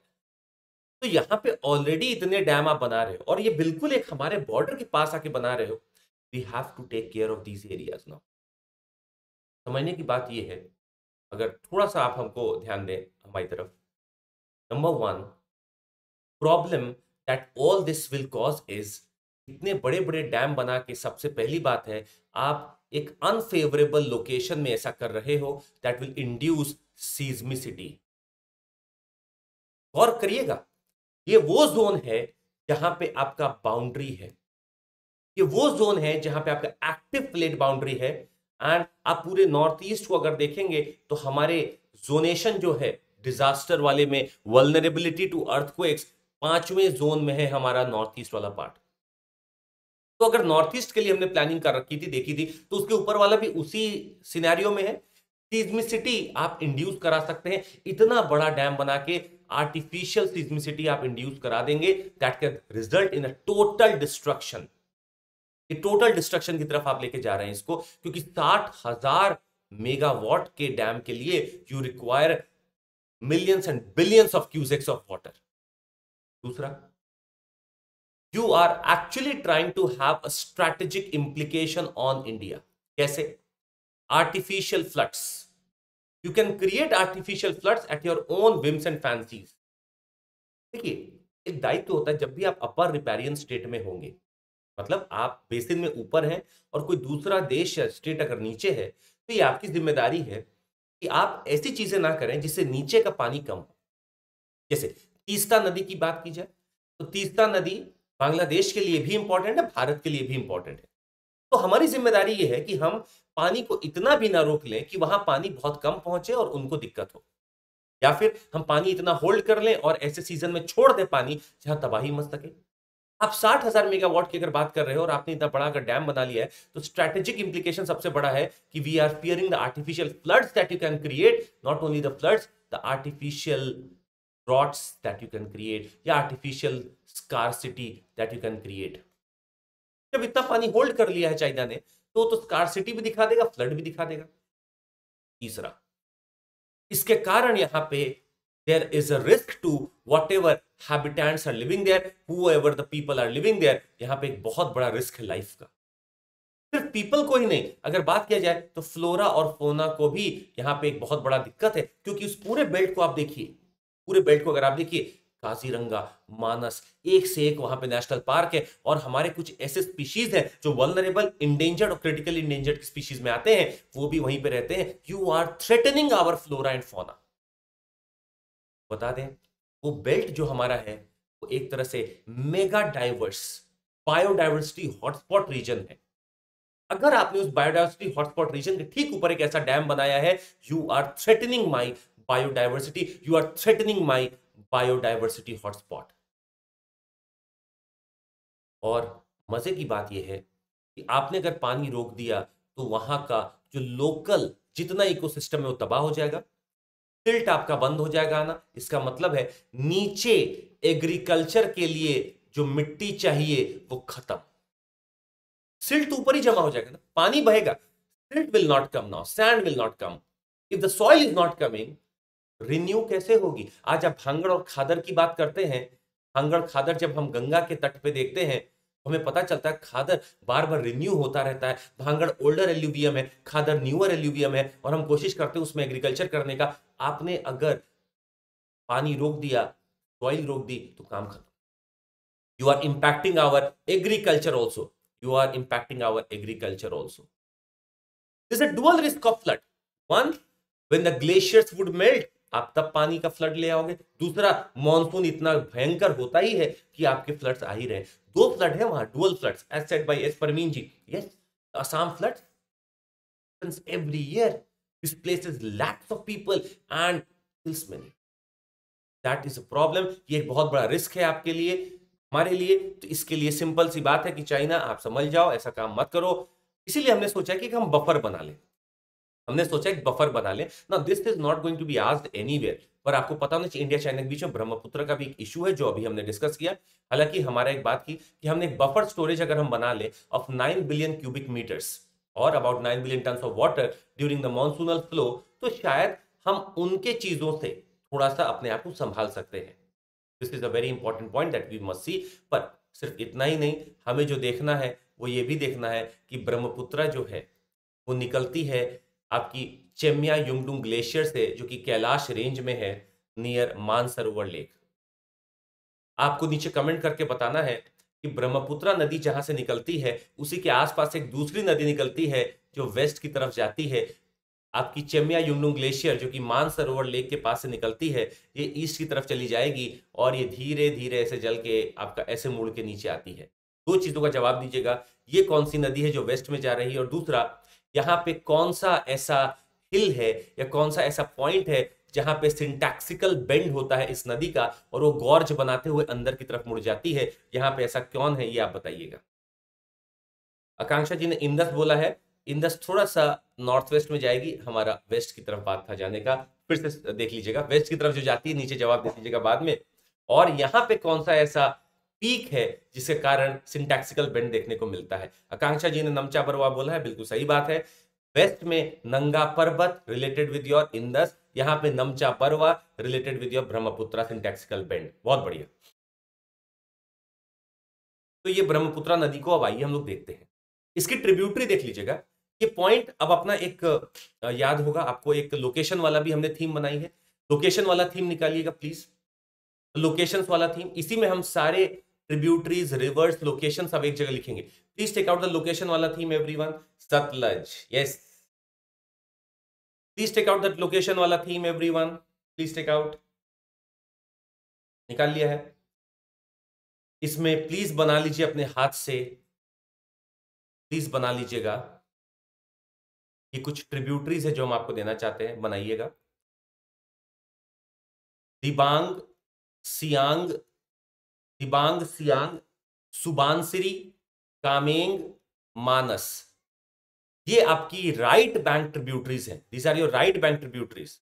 तो यहाँ पे ऑलरेडी इतने डैम आप बना रहे हो और ये बिल्कुल एक हमारे बॉर्डर के पास आके बना रहे हो। We have to take care of these areas now समझने की बात ये है, अगर थोड़ा सा आप हमको ध्यान दें हमारी तरफ़। Number one problem that all this will cause is इतने बड़े बड़े डैम बना के सबसे पहली बात है, आप एक अनफेवरेबल लोकेशन में ऐसा कर रहे हो दैट विल इंड्यूस सीजमिसिटी गौर करिएगा, ये वो जोन है जहाँ पे आपका बाउंड्री है। ये वो जोन है जहाँ पे आपका एक्टिव प्लेट बाउंड्री है एंड आप पूरे नॉर्थ ईस्ट को अगर देखेंगे तो हमारे जोनेशन जो है डिजास्टर वाले में वल्नरेबिलिटी टू अर्थक्वेक्स पाँचवें जोन में है हमारा नॉर्थ ईस्ट वाला पार्ट। तो अगर नॉर्थ ईस्ट के लिए हमने प्लानिंग कर रखी थी, देखी थी तो उसके ऊपर वाला भी उसी सिनेरियो में है सीजमिसिटी आप इंड्यूस करा सकते हैं। इतना बड़ा डैम बना के आर्टिफिशियल सीजमिसिटी आप इंड्यूस करा देंगे, that can result in a total destruction. ये टोटल डिस्ट्रक्शन की तरफ़ आप लेके जा रहे हैं इसको, क्योंकि साठ हज़ार मेगावाट के डैम के लिए you require millions and billions of cusecs of water. दूसरा you are actually trying to have a strategic implication on India कैसे? Artificial floods you can create artificial floods at your own whims and fancies देखिए, एक दायित्व होता है जब भी आप अपर रिपेरियन स्टेट में होंगे। मतलब आप बेसिन में ऊपर हैं और कोई दूसरा देश या स्टेट अगर नीचे है तो ये आपकी ज़िम्मेदारी है कि आप ऐसी चीज़ें ना करें जिससे नीचे का पानी कम हो। जैसे तीस्ता नदी की बात की जाए तो तीस्ता नदी बांग्लादेश के लिए भी इंपॉर्टेंट है, भारत के लिए भी इंपॉर्टेंट है। तो हमारी ज़िम्मेदारी ये है कि हम पानी को इतना भी ना रोक लें कि वहाँ पानी बहुत कम पहुँचे और उनको दिक्कत हो। या फिर हम पानी इतना होल्ड कर लें और ऐसे सीज़न में छोड़ दें पानी, जहाँ तबाही मच सके। आप साठ हज़ार मेगावाट की अगर बात कर रहे हो और आपने इतना बड़ा अगर डैम बना लिया है तो स्ट्रेटेजिक इंप्लीकेशन सबसे बड़ा है कि we are fearing the artificial floods that you can create not only the floods the artificial droughts that you can create या artificial scarcity that you can create जब इतना पानी होल्ड कर लिया है चाइना ने तो तो स्कारसिटी भी दिखा देगा फ्लड भी दिखा देगा। तीसरा, इसके कारण यहाँ पे there is a risk to whatever habitants are living there, whoever the people are living there, यहाँ पे एक बहुत बड़ा रिस्क है लाइफ का। सिर्फ़ पीपल को ही नहीं, अगर बात किया जाए तो फ्लोरा और फोना को भी यहाँ पे एक बहुत बड़ा दिक्कत है, क्योंकि उस पूरे बेल्ट को आप देखिए। पूरे बेल्ट को अगर आप देखिए, काजीरंगा, मानस, एक से एक वहाँ पे नेशनल पार्क है और हमारे कुछ ऐसे स्पीशीज हैं जो वल्नरेबल इंडेंजर्ड और क्रिटिकली इंडेंजर्ड स्पीशीज में आते हैं, वो भी वहीं पे रहते हैं। You are threatening our flora and fauna बता दें, वो बेल्ट जो हमारा है, वो एक तरह से mega diverse biodiversity hotspot region है। अगर आपने उस बायोडाइवर्सिटी हॉटस्पॉट रीजन के ठीक ऊपर एक ऐसा डैम बनाया है you are threatening my biodiversity you are threatening my biodiversity hotspot और मज़े की बात यह है कि आपने अगर पानी रोक दिया तो वहाँ का जो लोकल जितना इकोसिस्टम है, वो तबाह हो जाएगा। टिल्ट आपका बंद हो जाएगा आना। इसका मतलब है नीचे एग्रीकल्चर के लिए जो मिट्टी चाहिए, वो खत्म। सिल्ट ऊपर ही जमा हो जाएगा ना। पानी बहेगा। Silt will not come now sand will not come if the soil is not coming renew कैसे होगी? आज आप भांगड़ और खादर की बात करते हैं भांगड़ खादर जब हम गंगा के तट पे देखते हैं, हमें पता चलता है खादर बार बार रिन्यू होता रहता है। भांगड़ ओल्डर एल्यूवियम है, खादर न्यूअर एल्यूवियम है और हम कोशिश करते हैं उसमें एग्रीकल्चर करने का। आपने अगर पानी रोक दिया सॉइल रोक दी तो काम खत्म। You are impacting our agriculture also you are impacting our agriculture also is a dual risk of flood one when the glaciers would melt आप तब पानी का फ्लड ले आओगे। दूसरा मॉनसून इतना भयंकर होता ही है कि आपके फ्लड्स आ ही रहे दो फ्लड है वहाँ dual floods as said by S Parmeen ji yes Assam flood every year displaces lakhs of people and kills many that is a problem ये एक बहुत बड़ा रिस्क है आपके लिए, हमारे लिए। तो इसके लिए सिंपल सी बात है कि चाइना आप समझ जाओ, ऐसा काम मत करो। इसीलिए हमने सोचा कि हम बफर बना लें। हमने सोचा एक बफर बना ले। ना this is not going to be asked anywhere पर आपको पता होना चाहिए इंडिया चाइना के बीच में ब्रह्मपुत्र का भी एक इशू है, जो अभी हमने डिस्कस किया। हालाँकि हमारा एक बात की कि हमने एक बफर स्टोरेज अगर हम बना ले of nine billion cubic metres और about nine billion ton of water during the monsoonal flow तो शायद हम उनके चीज़ों से थोड़ा सा अपने आप को संभाल सकते हैं। This is a very important point that we must see पर सिर्फ़ इतना ही नहीं, हमें जो देखना है, वो ये भी देखना है कि ब्रह्मपुत्र जो है, वो निकलती है आपकी चेमिया युंगडुंग ग्लेशियर से, जो कि कैलाश रेंज में है, नियर मानसरोवर लेक। आपको नीचे कमेंट करके बताना है कि ब्रह्मपुत्रा नदी जहाँ से निकलती है, उसी के आसपास एक दूसरी नदी निकलती है, जो वेस्ट की तरफ़ जाती है। आपकी चेमिया युंगडुंग ग्लेशियर, जो कि मानसरोवर लेक के पास से निकलती है, ये ईस्ट की तरफ़ चली जाएगी और ये धीरे धीरे ऐसे जल के, आपका ऐसे मुड़ के नीचे आती है। दो चीज़ों का जवाब दीजिएगा, ये कौन सी नदी है जो वेस्ट में जा रही है? और दूसरा यहाँ पे कौन सा ऐसा हिल है या कौन सा ऐसा पॉइंट है जहाँ पे सिंटैक्सिकल बेंड होता है इस नदी का और वो गॉर्ज बनाते हुए अंदर की तरफ़ मुड़ जाती है? यहाँ पे ऐसा कौन है ये आप बताइएगा। आकांक्षा जी ने इंदस बोला है इंदस थोड़ा सा नॉर्थ वेस्ट में जाएगी, हमारा वेस्ट की तरफ़ बात था जाने का। फिर से देख लीजिएगा वेस्ट की तरफ़ जो जाती है, नीचे जवाब दे दीजिएगा बाद में। और यहाँ पे कौन सा ऐसा पीक है, जिसके कारण सिंटैक्सिकल बेंड देखने को मिलता है। आकांक्षा जी ने नमचा बरवा बोला है, बिल्कुल सही बात है। वेस्ट में नंगा पर्वत रिलेटेड विद योर इंदस यहाँ पे Namcha Barwa related with your Brahmaputra syntaxical bend बहुत बढ़िया। तो ये ब्रह्मपुत्र नदी को अब आइए हम लोग देखते हैं। इसकी ट्रिब्यूटरी देख लीजिएगा। ये पॉइंट अब अपना एक याद होगा, आपको एक लोकेशन वाला भी हमने थीम बनाई है। लोकेशन वाला थीम निकालिएगा प्लीज़ लोकेशन वाला थीम इसी में हम सारे ट्रिब्यूटरीज रिवर्स लोकेशन सब एक जगह लिखेंगे। Please take out the location वाला theme everyone Sutlej yes please take out the location वाला theme everyone please take out निकाल लिया है। इसमें प्लीज़ बना लीजिए अपने हाथ से। प्लीज़ बना लीजिएगा। ये कुछ ट्रिब्यूटरीज है जो हम आपको देना चाहते हैं, बनाइएगा। दिबांग, सियांग दिबांग सियांग, सुबानसिरी, कामेंग, मानस। ये आपकी राइट बैंक ट्रिब्यूटरीज हैं। These are your right bank tributaries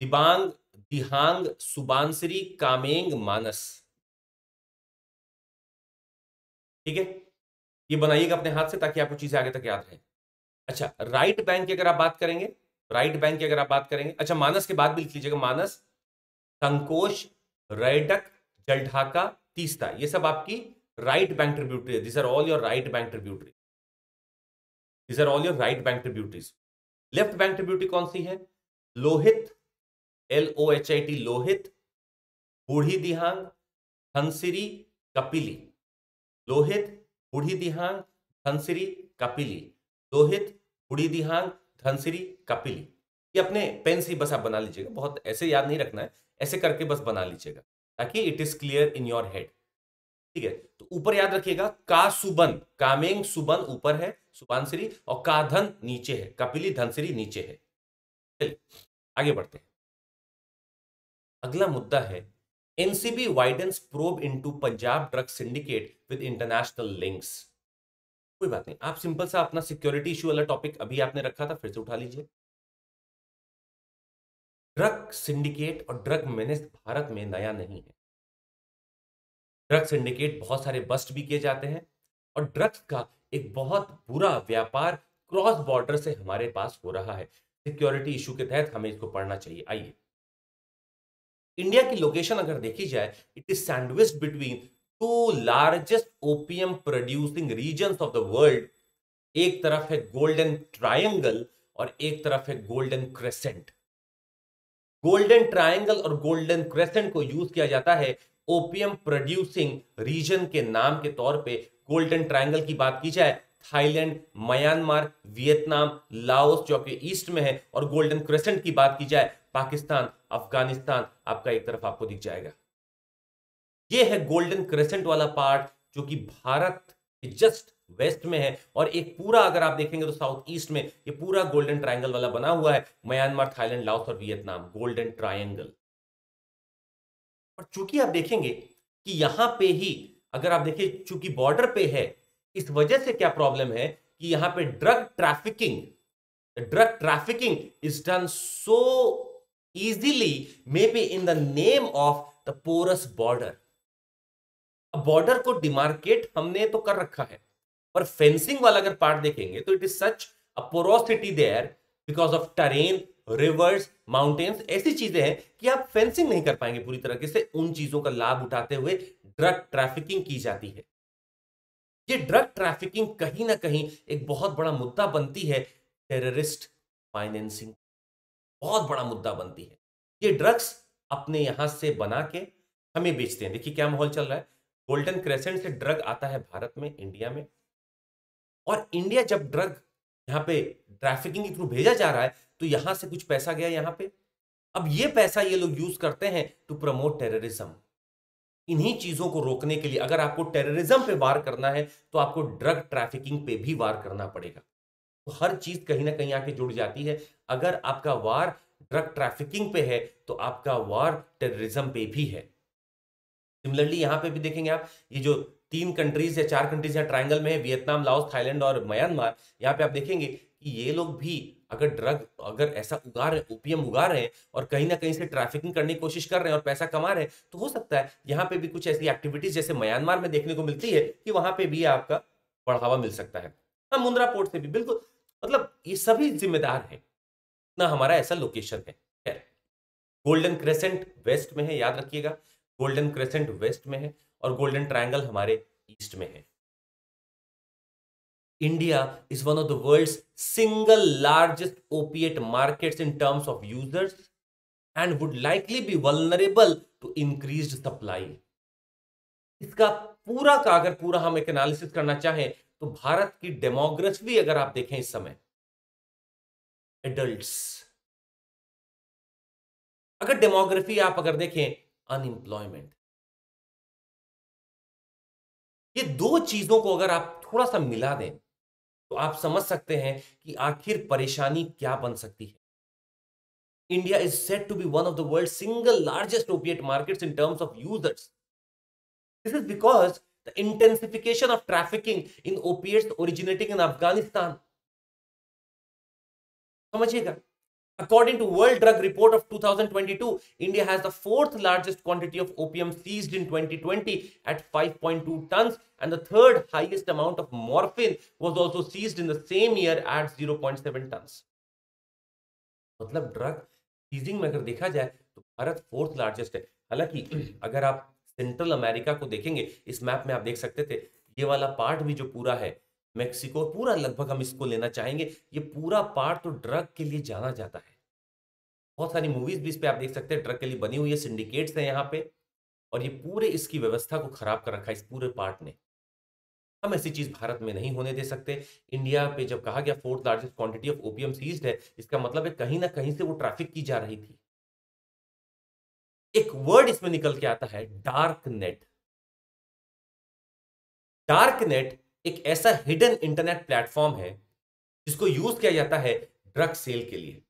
Dibang, Dihang, Subansiri, Kameng, Manas. ठीक है? ये बनाइएगा अपने हाथ से ताकि आपको चीज़ें आगे तक याद रहे। अच्छा राइट बैंक की अगर आप बात करेंगे राइट बैंक की अगर आप बात करेंगे अच्छा मानस के बाद भी लिख लीजिएगा मानस, संकोच, रैडक जलढाका तीस्ता ये सब आपकी right bank tributary this are all your right bank tributary these are all your right bank tributaries. Left bank tributary कौन सी है? Lohit L O H I T Lohit Burhi Dihang Dhansiri Kapili Lohit Burhi Dihang Dhansiri Kapili Lohit Burhi Dihang Dhansiri Kapili ये अपने पेन से बस आप बना लीजिएगा। बहुत ऐसे याद नहीं रखना है। ऐसे करके बस बना लीजिएगा। ताकि it is clear in your head ठीक है? तो ऊपर याद रखिएगा, का सुबन, कामेंग सुबन ऊपर है सुबानश्री और का धन नीचे है, कपिली धनश्री नीचे है। चलिए, आगे बढ़ते हैं। अगला मुद्दा है NCB widens probe into Punjab drug syndicate with international links कोई बात नहीं, आप सिंपल सा अपना सिक्योरिटी इशू वाला टॉपिक अभी आपने रखा था, फिर से उठा लीजिए। ड्रग सिंडिकेट और ड्रग मैनेज भारत में नया नहीं है। ड्रग सिंडिकेट बहुत सारे बस्ट भी किए जाते हैं और ड्रग्स का एक बहुत बुरा व्यापार क्रॉस बॉर्डर से हमारे पास हो रहा है। सिक्योरिटी इशू के तहत हमें इसको पढ़ना चाहिए। आइए। इंडिया की लोकेशन अगर देखी जाए, it is sandwich between two largest opium producing region of the world. एक तरफ़ है गोल्डन ट्रायंगल और एक तरफ़ है गोल्डन क्रेसेंट। गोल्डन ट्रायंगल और गोल्डन क्रेसेंट को यूज़ किया जाता है ओपीएम प्रोड्यूसिंग रीजन के नाम के तौर पे। गोल्डन ट्रायंगल की बात की जाए, थाईलैंड, म्यांमार, वियतनाम, लाओस, जो कि ईस्ट में है, और गोल्डन क्रेसेंट की बात की जाए, पाकिस्तान, अफ़गानिस्तान, आपका एक तरफ़ आपको दिख जाएगा। ये है गोल्डन क्रेसेंट वाला पार्ट, जो कि भारत जस्ट वेस्ट में है और एक पूरा, अगर आप देखेंगे तो साउथ ईस्ट में ये पूरा गोल्डन ट्रायंगल वाला बना हुआ है, म्यांमार, थाईलैंड, लाओस और वियतनाम, गोल्डन ट्रायंगल। और चूँकि आप देखेंगे कि यहाँ पे ही, अगर आप देखिए चूँकि बॉर्डर पे है, इस वजह से क्या प्रॉब्लम है कि यहाँ पे drug trafficking drug trafficking is done so easily may be in the name of the porous border border को डिमार्केट हमने तो कर रखा है। पर फेंसिंग वाला अगर पार्ट देखेंगे तो it is such a porosity there because of terrain rivers mountains ऐसी चीज़ें हैं कि आप फेंसिंग नहीं कर पाएँगे पूरी तरीके से उन चीज़ों का लाभ उठाते हुए ड्रग ट्रैफिकिंग की जाती है। ये ड्रग ट्रैफिकिंग कहीं ना कहीं एक बहुत बड़ा मुद्दा बनती है टेररिस्ट फाइनेंसिंग बहुत बड़ा मुद्दा बनती है। ये ड्रग्स अपने यहाँ से बना के हमें बेचते हैं। देखिए क्या माहौल चल रहा है। गोल्डन क्रेसेंट से ड्रग आता है भारत में इंडिया में। और इंडिया जब ड्रग यहाँ पे ट्रैफिकिंग के थ्रू भेजा जा रहा है तो यहाँ से कुछ पैसा गया यहाँ पे। अब ये पैसा ये लोग यूज़ करते हैं टू प्रमोट टेररिज्म इन्हीं चीज़ों को रोकने के लिए अगर आपको टेररिज्म पे वार करना है तो आपको ड्रग ट्रैफिकिंग पे भी वार करना पड़ेगा। तो हर चीज़ कहीं ना कहीं आके जुड़ जाती है। अगर आपका वार ड्रग ट्रैफिकिंग पे है तो आपका वार टेररिज्म पे भी है। सिमिलरली यहाँ पे भी देखेंगे आप, ये जो तीन कंट्रीज़ या चार कंट्रीज़ यहाँ ट्रायंगल में है वियतनाम लाओस थाईलैंड और म्यांमार यहाँ पे आप देखेंगे कि ये लोग भी अगर ड्रग अगर ऐसा उगा रहे ओपीएम उगा रहे हैं और कहीं ना कहीं से ट्रैफिकिंग करने की कोशिश कर रहे हैं और पैसा कमा रहे हैं तो हो सकता है यहाँ पे भी कुछ ऐसी एक्टिविटीज़ जैसे म्यांमार में देखने को मिलती है कि वहाँ पे भी आपका बढ़ावा मिल सकता है। हाँ मुंद्रा पोर्ट से भी, बिल्कुल। मतलब ये सभी जिम्मेदार है, ना हमारा ऐसा लोकेशन है। गोल्डन क्रेसेंट वेस्ट में है, याद रखिएगा। गोल्डन क्रेसेंट वेस्ट में है। और गोल्डन ट्रायंगल हमारे ईस्ट में है। India is one of the world single largest opiate markets in terms of users and would likely be vulnerable to increase supply इसका पूरा का अगर पूरा हम एक एनालिसिस करना चाहें तो भारत की डेमोग्राफी अगर आप देखें इस समय एडल्ट्स अगर डेमोग्राफी आप अगर देखें अनएम्प्लॉयमेंट ये दो चीज़ों को अगर आप थोड़ा सा मिला दें तो आप समझ सकते हैं कि आखिर परेशानी क्या बन सकती है। India is set to be one of the world single largest opiate markets in terms of users. This is because the intensification of trafficking in opiates originating in Afghanistan समझिएगा? According to World Drug Report of 2022, India has the fourth largest quantity of opium seized in 2020 at 5.2 tons and the third highest amount of morphine was also seized in the same year at 0.7 tons. मतलब drug seizing में अगर देखा जाए तो Bharat fourth largest है हालाँकि अगर आप सेंट्रल अमेरिका को देखेंगे इस मैप में आप देख सकते थे ये वाला पार्ट भी जो पूरा है मेक्सिको पूरा लगभग हम इसको लेना चाहेंगे। ये पूरा पार्ट तो ड्रग के लिए जाना जाता है। बहुत सारी मूवीज़ भी इस पर आप देख सकते हैं ड्रग के लिए बनी हुई है सिंडिकेट्स हैं यहाँ पे। और ये पूरे इसकी व्यवस्था को खराब कर रखा है, इस पूरे पार्ट ने। हम ऐसी चीज़ भारत में नहीं होने दे सकते। इंडिया पे जब कहा गया fourth largest quantity of opium seized है, इसका मतलब है कहीं ना कहीं से वो ट्रैफ़िक की जा रही थी। एक वर्ड इसमें निकल के आता है डार्क नेट डार्क नेट एक ऐसा हिडन इंटरनेट प्लेटफॉर्म है जिसको यूज़ किया जाता है ड्रग सेल के लिए।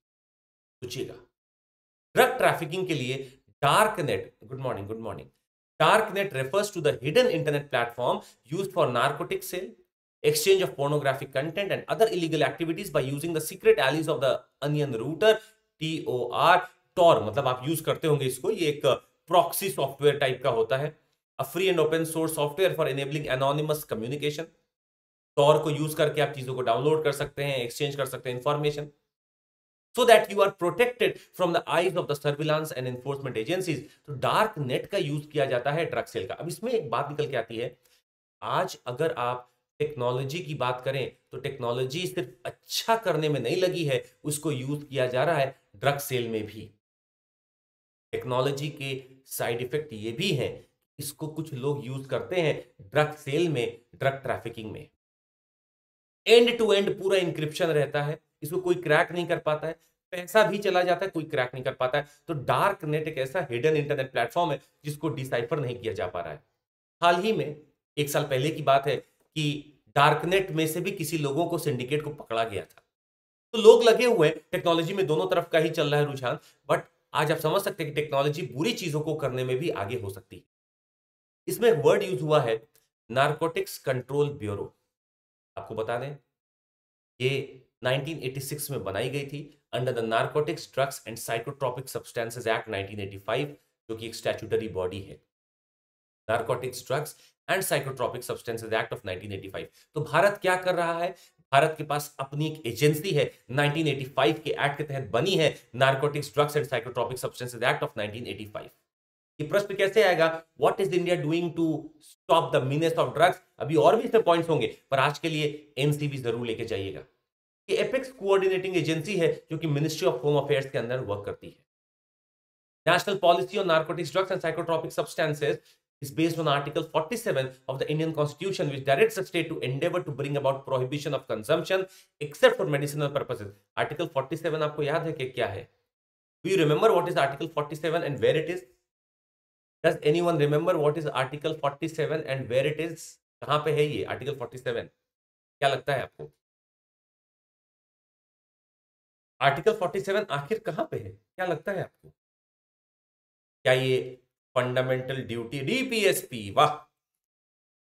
सोचिएगा ड्रग ट्रैफिकिंग के लिए dark net good morning good morning dark net refers to the hidden internet platform use for narcotic sale exchange of pornographic content and other illegal activities by using the secret alleys of the onion router TOR TOR मतलब आप use करते होंगे इसको, ये एक proxy software type का होता है। Free and open source software for enabling anonymous communication Tor को यूज़ करके आप चीज़ों को डाउनलोड कर सकते हैं एक्सचेंज कर सकते हैं information so that you are protected from the eyes of the surveillance and enforcement agencies. तो डार्क नेट का यूज़ किया जाता है ड्रग सेल का। अब इसमें एक बात निकल के आती है, आज अगर आप टेक्नोलॉजी की बात करें तो टेक्नोलॉजी सिर्फ़ अच्छा करने में नहीं लगी है, उसको यूज़ किया जा रहा है ड्रग सेल में भी। टेक्नोलॉजी के साइड इफ़ेक्ट ये भी हैं, इसको कुछ लोग यूज़ करते हैं ड्रग सेल में ड्रग ट्रैफिकिंग में। एंड टू एंड पूरा इंक्रिप्शन रहता है, इसको कोई क्रैक नहीं कर पाता है, पैसा भी चला जाता है, कोई क्रैक नहीं कर पाता है। तो डार्क नेट एक ऐसा हिडन इंटरनेट प्लेटफॉर्म है, जिसको डिसाइफर नहीं किया जा पा रहा है। हाल ही में, एक साल पहले की बात है कि डार्कनेट में से भी किसी लोगों को सिंडिकेट को पकड़ा गया था। तो लोग लगे हुए टेक्नोलॉजी में दोनों तरफ़ का ही चल रहा है रुझान बट आज आप समझ सकते हैं कि टेक्नोलॉजी बुरी चीज़ों को करने में भी आगे हो सकती है। इसमें एक वर्ड यूज़ हुआ है नार्कोटिक्स कंट्रोल ब्यूरो आपको बता दें, ये 1986 में बनाई गई थी under the narcotics drugs and psychotropic substances act 1985 जो कि एक स्टैट्यूटरी बॉडी है। Narcotics drugs and psychotropic substances act of 1985 तो भारत क्या कर रहा है? भारत के पास अपनी एक एजेंसी है 1985 के एक्ट के तहत बनी है narcotics drugs and psychotropic substances act of 1985 ये प्रश्न कैसे आएगा? What is India doing to stop the menace of drugs अभी और भी इसमें पॉइंट होंगे, पर आज के लिए एनसीबी ज़रूर लेके जाइएगा। एपेक्स कोऑर्डिनेटिंग एजेंसी है, जो कि मिनिस्ट्री ऑफ़ होम अफेयर्स के अंदर वर्क करती है। National policy on narcotics drugs and psychotropic substances is based on article 47 of the Indian constitution which directs the state to endeavour to bring about prohibition of consumption except for medicinal purposes article 47 आपको याद है कि क्या है? Do you remember what is article 47 and where it is does anyone remember what is article 47 and where it is? कहाँ पे है ये article 47 क्या लगता है आपको? आर्टिकल 47 आखिर कहाँ पे है? क्या लगता है आपको? क्या ये फंडामेंटल ड्यूटी डीपीएसपी वाह!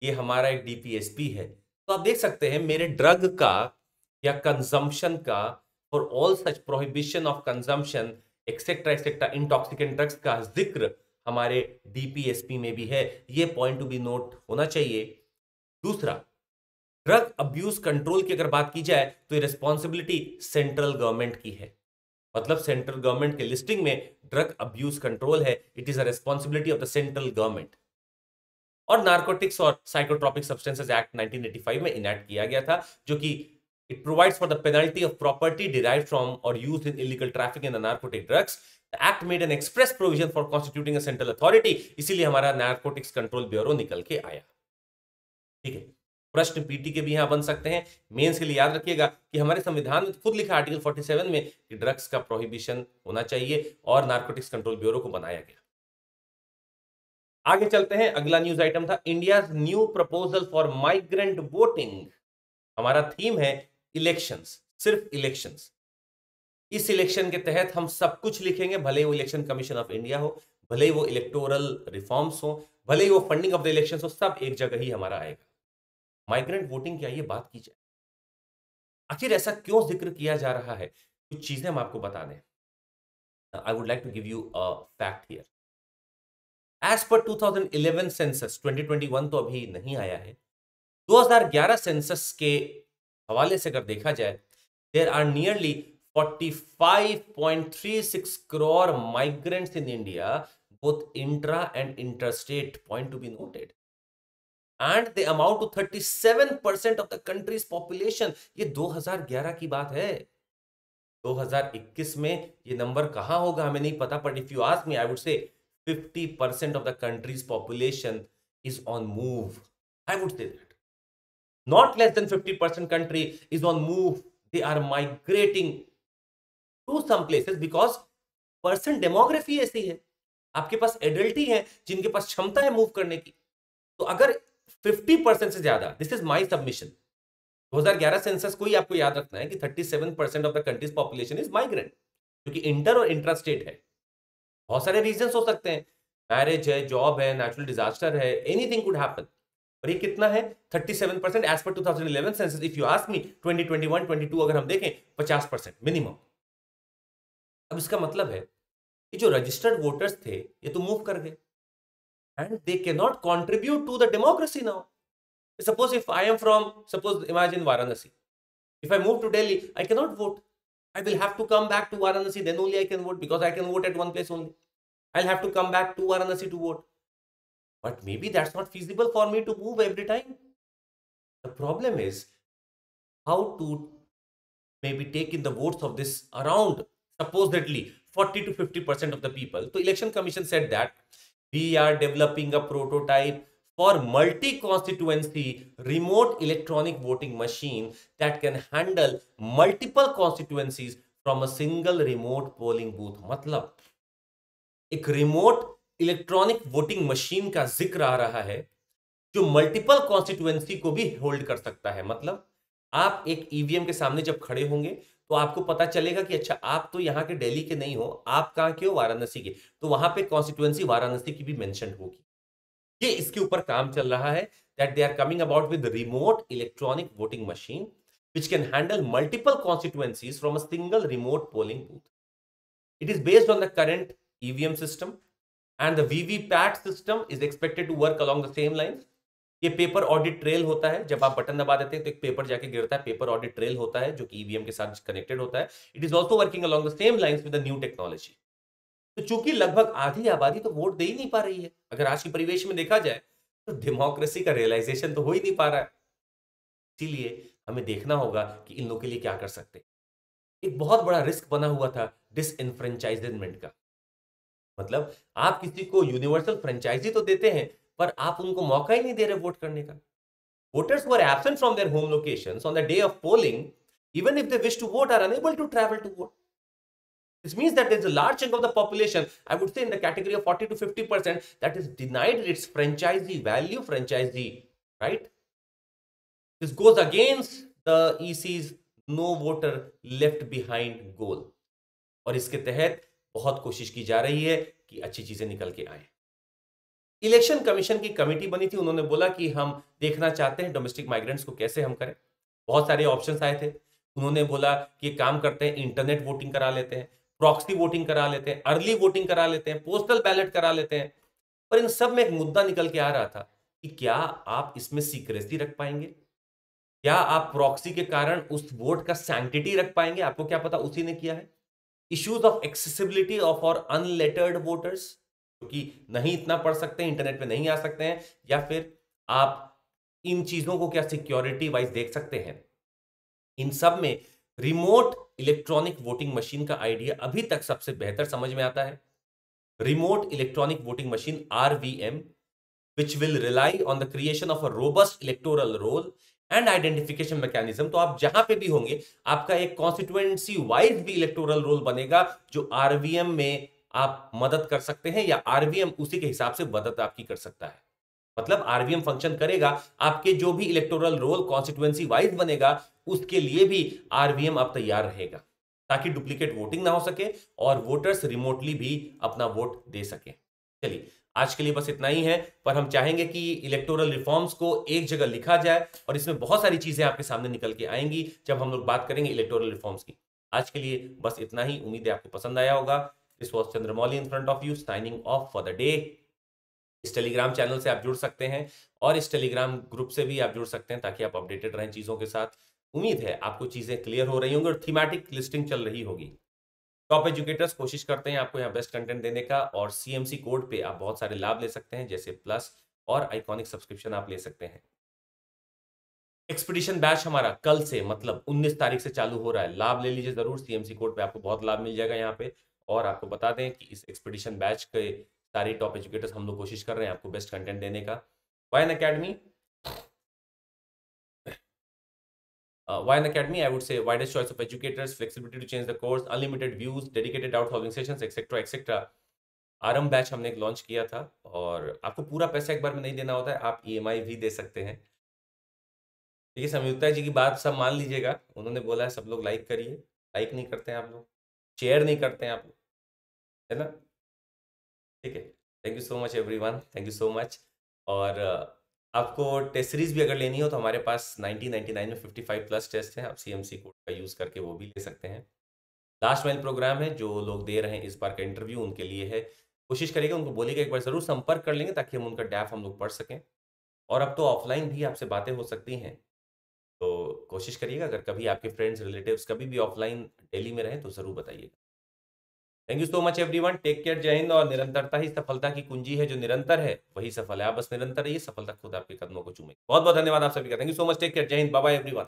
ये हमारा एक डीपीएसपी है। तो आप देख सकते हैं, मेरे ड्रग का या कंजम्पशन का for all such prohibition of consumption etcetera etcetera intoxicant drugs का ज़िक्र हमारे डीपीएसपी में भी है। ये पॉइंट टू बी नोट होना चाहिए। दूसरा ड्रग अब्यूज कंट्रोल की अगर बात की जाए तो ये रिस्पॉन्सिबिलिटी सेंट्रल गवर्नमेंट की है। मतलब सेंट्रल गवर्नमेंट के लिस्टिंग में ड्रग अब्यूज कंट्रोल है। It is a responsibility of the central government और नार्कोटिक्स और साइकोट्रॉपिक सब्सटेंसेस एक्ट 1985 में इनैक्ट किया गया था, जो कि it provides for the penalty of property derive from और use in illegal traffic in the narcotic drugs act made an express provision for constituting a central authority, इसीलिए हमारा narcotics control bureau निकल के आया। ठीक है? प्रश्न पीटी के भी यहाँ बन सकते हैं। मेंस के लिए याद रखिएगा कि हमारे संविधान में खुद लिखा आर्टिकल 47 में कि ड्रग्स का प्रोहिबिशन होना चाहिए और नार्कोटिक्स कंट्रोल ब्यूरो को बनाया गया। आगे चलते हैं। अगला न्यूज़ आइटम था India new proposal for migrant voting. हमारा थीम है इलेक्शंस, सिर्फ़ इलेक्शंस। इस इलेक्शन के तहत हम सब कुछ लिखेंगे, भले वो इलेक्शन कमीशन ऑफ़ इंडिया हो, भले वो इलेक्टोरल रिफॉर्म्स हो, भले वो फंडिंग ऑफ़ द इलेक्शन हो, सब एक जगह ही हमारा आएगा। माइग्रेंट वोटिंग क्या ये बात की जाए आखिर ऐसा क्यों ज़िक्र किया जा रहा है? कुछ चीज़ें हम आपको बता दें। I would like to give you a fact here as per 2011 census 2021 तो अभी नहीं आया है। 2011 सेंसस के हवाले से अगर देखा जाए there are nearly 45.36 crore migrants in India both intra and interstate point to be noted and they amount to 37 percent of the country's population ये 2011 की बात है। 2021 में ये नंबर कहाँ होगा हमें नहीं पता but if you ask me I would say 50 percent of the country's population is on move I would say that not less than 50% country is on move. They are migrating to some places because person demography ऐसी है, आपके पास adult ही है जिनके पास क्षमता है move करने की। तो अगर 50 परसेंट से ज़्यादा this is my submission 2011 census को ही आपको याद रखना है कि 37 percent of the country's population is migrant क्योंकि इंटर और इंट्रा स्टेट है। बहुत सारे रीजन हो सकते हैं मैरिज है जॉब है नेचुरल डिजास्टर है एनीथिंग कुड हैपन और ये कितना है? 37 percent as per 2011 census if you ask me 2021 22 अगर हम देखें 50 परसेंट मिनिमम अब इसका मतलब है कि जो रजिस्टर्ड वोटर्स थे, ये तो मूव कर गए। And they can not contribute to the democracy now suppose if I am from suppose imagine Varanasi if I move to Delhi I can not vote I will have to come back to Varanasi then only I can vote because I can vote at one place only I have to come back to Varanasi to vote but may be that's not feasible for me to move every time the problem is how to may be take in the votes of this around supposedly 40 to 50 percent of the people. So election commission said that we are developing a prototype for multi-constituency remote electronic voting machine that can handle multiple constituencies from a single remote polling booth. मतलब एक remote electronic voting machine का ज़िक्र आ रहा है जो multiple constituency को भी hold कर सकता है मतलब आप एक ईवीएम के सामने जब खड़े होंगे तो आपको पता चलेगा कि अच्छा आप तो यहाँ के डेली के नहीं हो, आप कहाँ के हो? वाराणसी के। तो वहाँ पर कॉन्स्टिट्यूएंसी वाराणसी की भी मैंशन होगी। ये इसके ऊपर काम चल रहा है that they are coming about with remote electronic voting machine which can handle multiple constituencies from a single remote polling booth it is based on the current EVM system and the V system is expected to work along the same lines ये paper audit trail होता है। जब आप button दबा देते हैं तो एक पेपर जाके गिरता है। पेपर ऑडिट ट्रेल होता है, जो कि ईवीएम के साथ कनेक्टेड होता है। It is also working along the same lines with new technology तो चूँकि लगभग आधी आबादी तो वोट दे ही नहीं पा रही है। अगर आज के परिवेश में देखा जाए तो डेमोक्रेसी का रियलाइजेशन तो हो ही नहीं पा रहा है। इसीलिए हमें देखना होगा कि इन लोगों के लिए क्या कर सकते एक बहुत बड़ा रिस्क बना हुआ था डिसइनफ्रेंचाइजमेंट का। मतलब आप किसी को यूनिवर्सल फ्रेंचाइजी तो देते हैं पर आप उनको मौका ही नहीं दे रहे वोट करने का voters who are absent from their home locations on the day of polling even if they wish to vote are unable to travel to vote this means that there's a large chunk of the population i would say in the category of 40 to 50 percent that is denied its franchisee value franchisee right this goes against the ec's no voter left behind goal और इसके तहत बहुत कोशिश की जा रही है कि अच्छी चीज़ें निकल के आए इलेक्शन कमीशन की कमेटी बनी थी, उन्होंने बोला कि हम देखना चाहते हैं डोमेस्टिक माइग्रेंट्स को कैसे हम करें। बहुत सारे ऑप्शन आए थे। उन्होंने बोला कि काम करते हैं, इंटरनेट वोटिंग करा लेते हैं, प्रॉक्सी वोटिंग करा लेते हैं, अर्ली वोटिंग करा लेते हैं, पोस्टल बैलेट करा लेते हैं। पर इन सब में एक मुद्दा निकल के आ रहा था कि क्या आप इसमें सीक्रेसी रख पाएँगे? क्या आप प्रॉक्सी के कारण उस वोट का सैंक्टिटी रख पाएँगे? आपको क्या पता, उसी ने किया है। इश्यूज़ ऑफ़ एक्सेसिबिलिटी ऑफ़ और अनलेटर्ड वोटर्स क्योंकि नहीं इतना पढ़ सकते इंटरनेट पे नहीं आ सकते हैं, या फिर आप इन चीज़ों को क्या सिक्योरिटी वाइज देख सकते हैं? इन सब में रिमोट इलेक्ट्रॉनिक वोटिंग मशीन का आइडिया अभी तक सबसे बेहतर समझ में आता है। Remote electronic voting machine RVM which will rely on the creation of a robust electoral roll and identification mechanism तो आप जहाँ पे भी होंगे, आपका एक कॉन्स्टिट्युएंसी वाइज भी इलेक्टोरल रोल बनेगा, जो आरवीएम में आप मदद कर सकते हैं या आरवीएम उसी के हिसाब से मदद आपकी कर सकता है। मतलब आरवीएम फ़ंक्शन करेगा, आपके जो भी इलेक्टोरल रोल कॉन्स्टिट्युएंसी वाइज बनेगा, उसके लिए भी आरवीएम आप तैयार रहेगा, ताकि डुप्लीकेट वोटिंग ना हो सके और वोटर्स रिमोटली भी अपना वोट दे सके। चलिए, आज के लिए बस इतना ही है, पर हम चाहेंगे कि इलेक्टोरल रिफॉर्म्स को एक जगह लिखा जाए और इसमें बहुत सारी चीज़ें आपके सामने निकल के आएँगी, जब हम लोग बात करेंगे इलेक्टोरल रिफॉर्म्स की। आज के लिए बस इतना ही, उम्मीद है आपको पसंद आया होगा। This was Chandramouli in front of you signing off for the day इस टेलीग्राम चैनल से आप जुड़ सकते हैं और इस टेलीग्राम ग्रुप से भी आप जुड़ सकते हैं ताकि आप अपडेटेड रहें चीज़ों के साथ। उम्मीद है आपको चीज़ें क्लियर हो रही होंगी और थीमेटिक लिस्टिंग चल रही होगी। टॉप एजुकेटर्स कोशिश करते हैं आपको यहाँ बेस्ट कंटेंट देने का और सीएमसी कोड पे आप बहुत सारे लाभ ले सकते हैं, जैसे प्लस और आइकॉनिक सब्सक्रिप्शन आप ले सकते हैं। एक्सपीडिशन बैच हमारा कल से मतलब 19 तारीख से चालू हो रहा है। लाभ ले लीजिए ज़रूर सीएमसी कोड पे आपको बहुत लाभ मिल जाएगा यहाँ पे। और आपको बता दें कि इस एक्सपीडिशन बैच के सारे टॉप एजुकेटर्स हम लोग कोशिश कर रहे हैं आपको बेस्ट कंटेंट देने का। Unacademy Unacademy I would say widest choice of educators flexibility to change the course unlimited views dedicated doubt solving sessions etcetera etcetera आरम batch हमने एक लॉन्च किया था और आपको पूरा पैसा एक बार में नहीं देना होता है, आप ईएमआई e भी दे सकते हैं। ये संयुक्ता जी की बात सब मान लीजिएगा, उन्होंने बोला है, सब लोग लाइक करिए। लाइक नहीं करते हैं आप लोग शेयर नहीं करते हैं आप लोग। है ना? ठीक है। Thank you so much everyone thank you so much और आपको टेस्ट सीरीज़ भी अगर लेनी हो तो हमारे पास 1999 में 55 प्लस टेस्ट हैं। आप सीएमसी कोड का यूज़ करके वो भी ले सकते हैं। लास्ट माइल प्रोग्राम है, जो लोग दे रहे हैं इस बार का इंटरव्यू उनके लिए है। कोशिश करेगा उनको बोलेगा एक बार ज़रूर संपर्क कर लेंगे, ताकि हम उनका डैफ हम लोग पढ़ सकें। और अब तो ऑफलाइन भी आपसे बातें हो सकती हैं। तो कोशिश करिएगा, अगर कभी आपके फ्रेंड्स रिलेटिव्स कभी भी ऑफलाइन दिल्ली में रहें तो ज़रूर बताइएगा। Thank you so much everyone take care Jai Hind और निरंतरता ही सफलता की कुंजी है जो निरंतर है। वही सफल है। आप बस निरंतर ही सफलता खुद आपके कदमों को चूमे। बहुत बहुत धन्यवाद आप सभी का। Thank you so much take care Jai Hind Baba everyone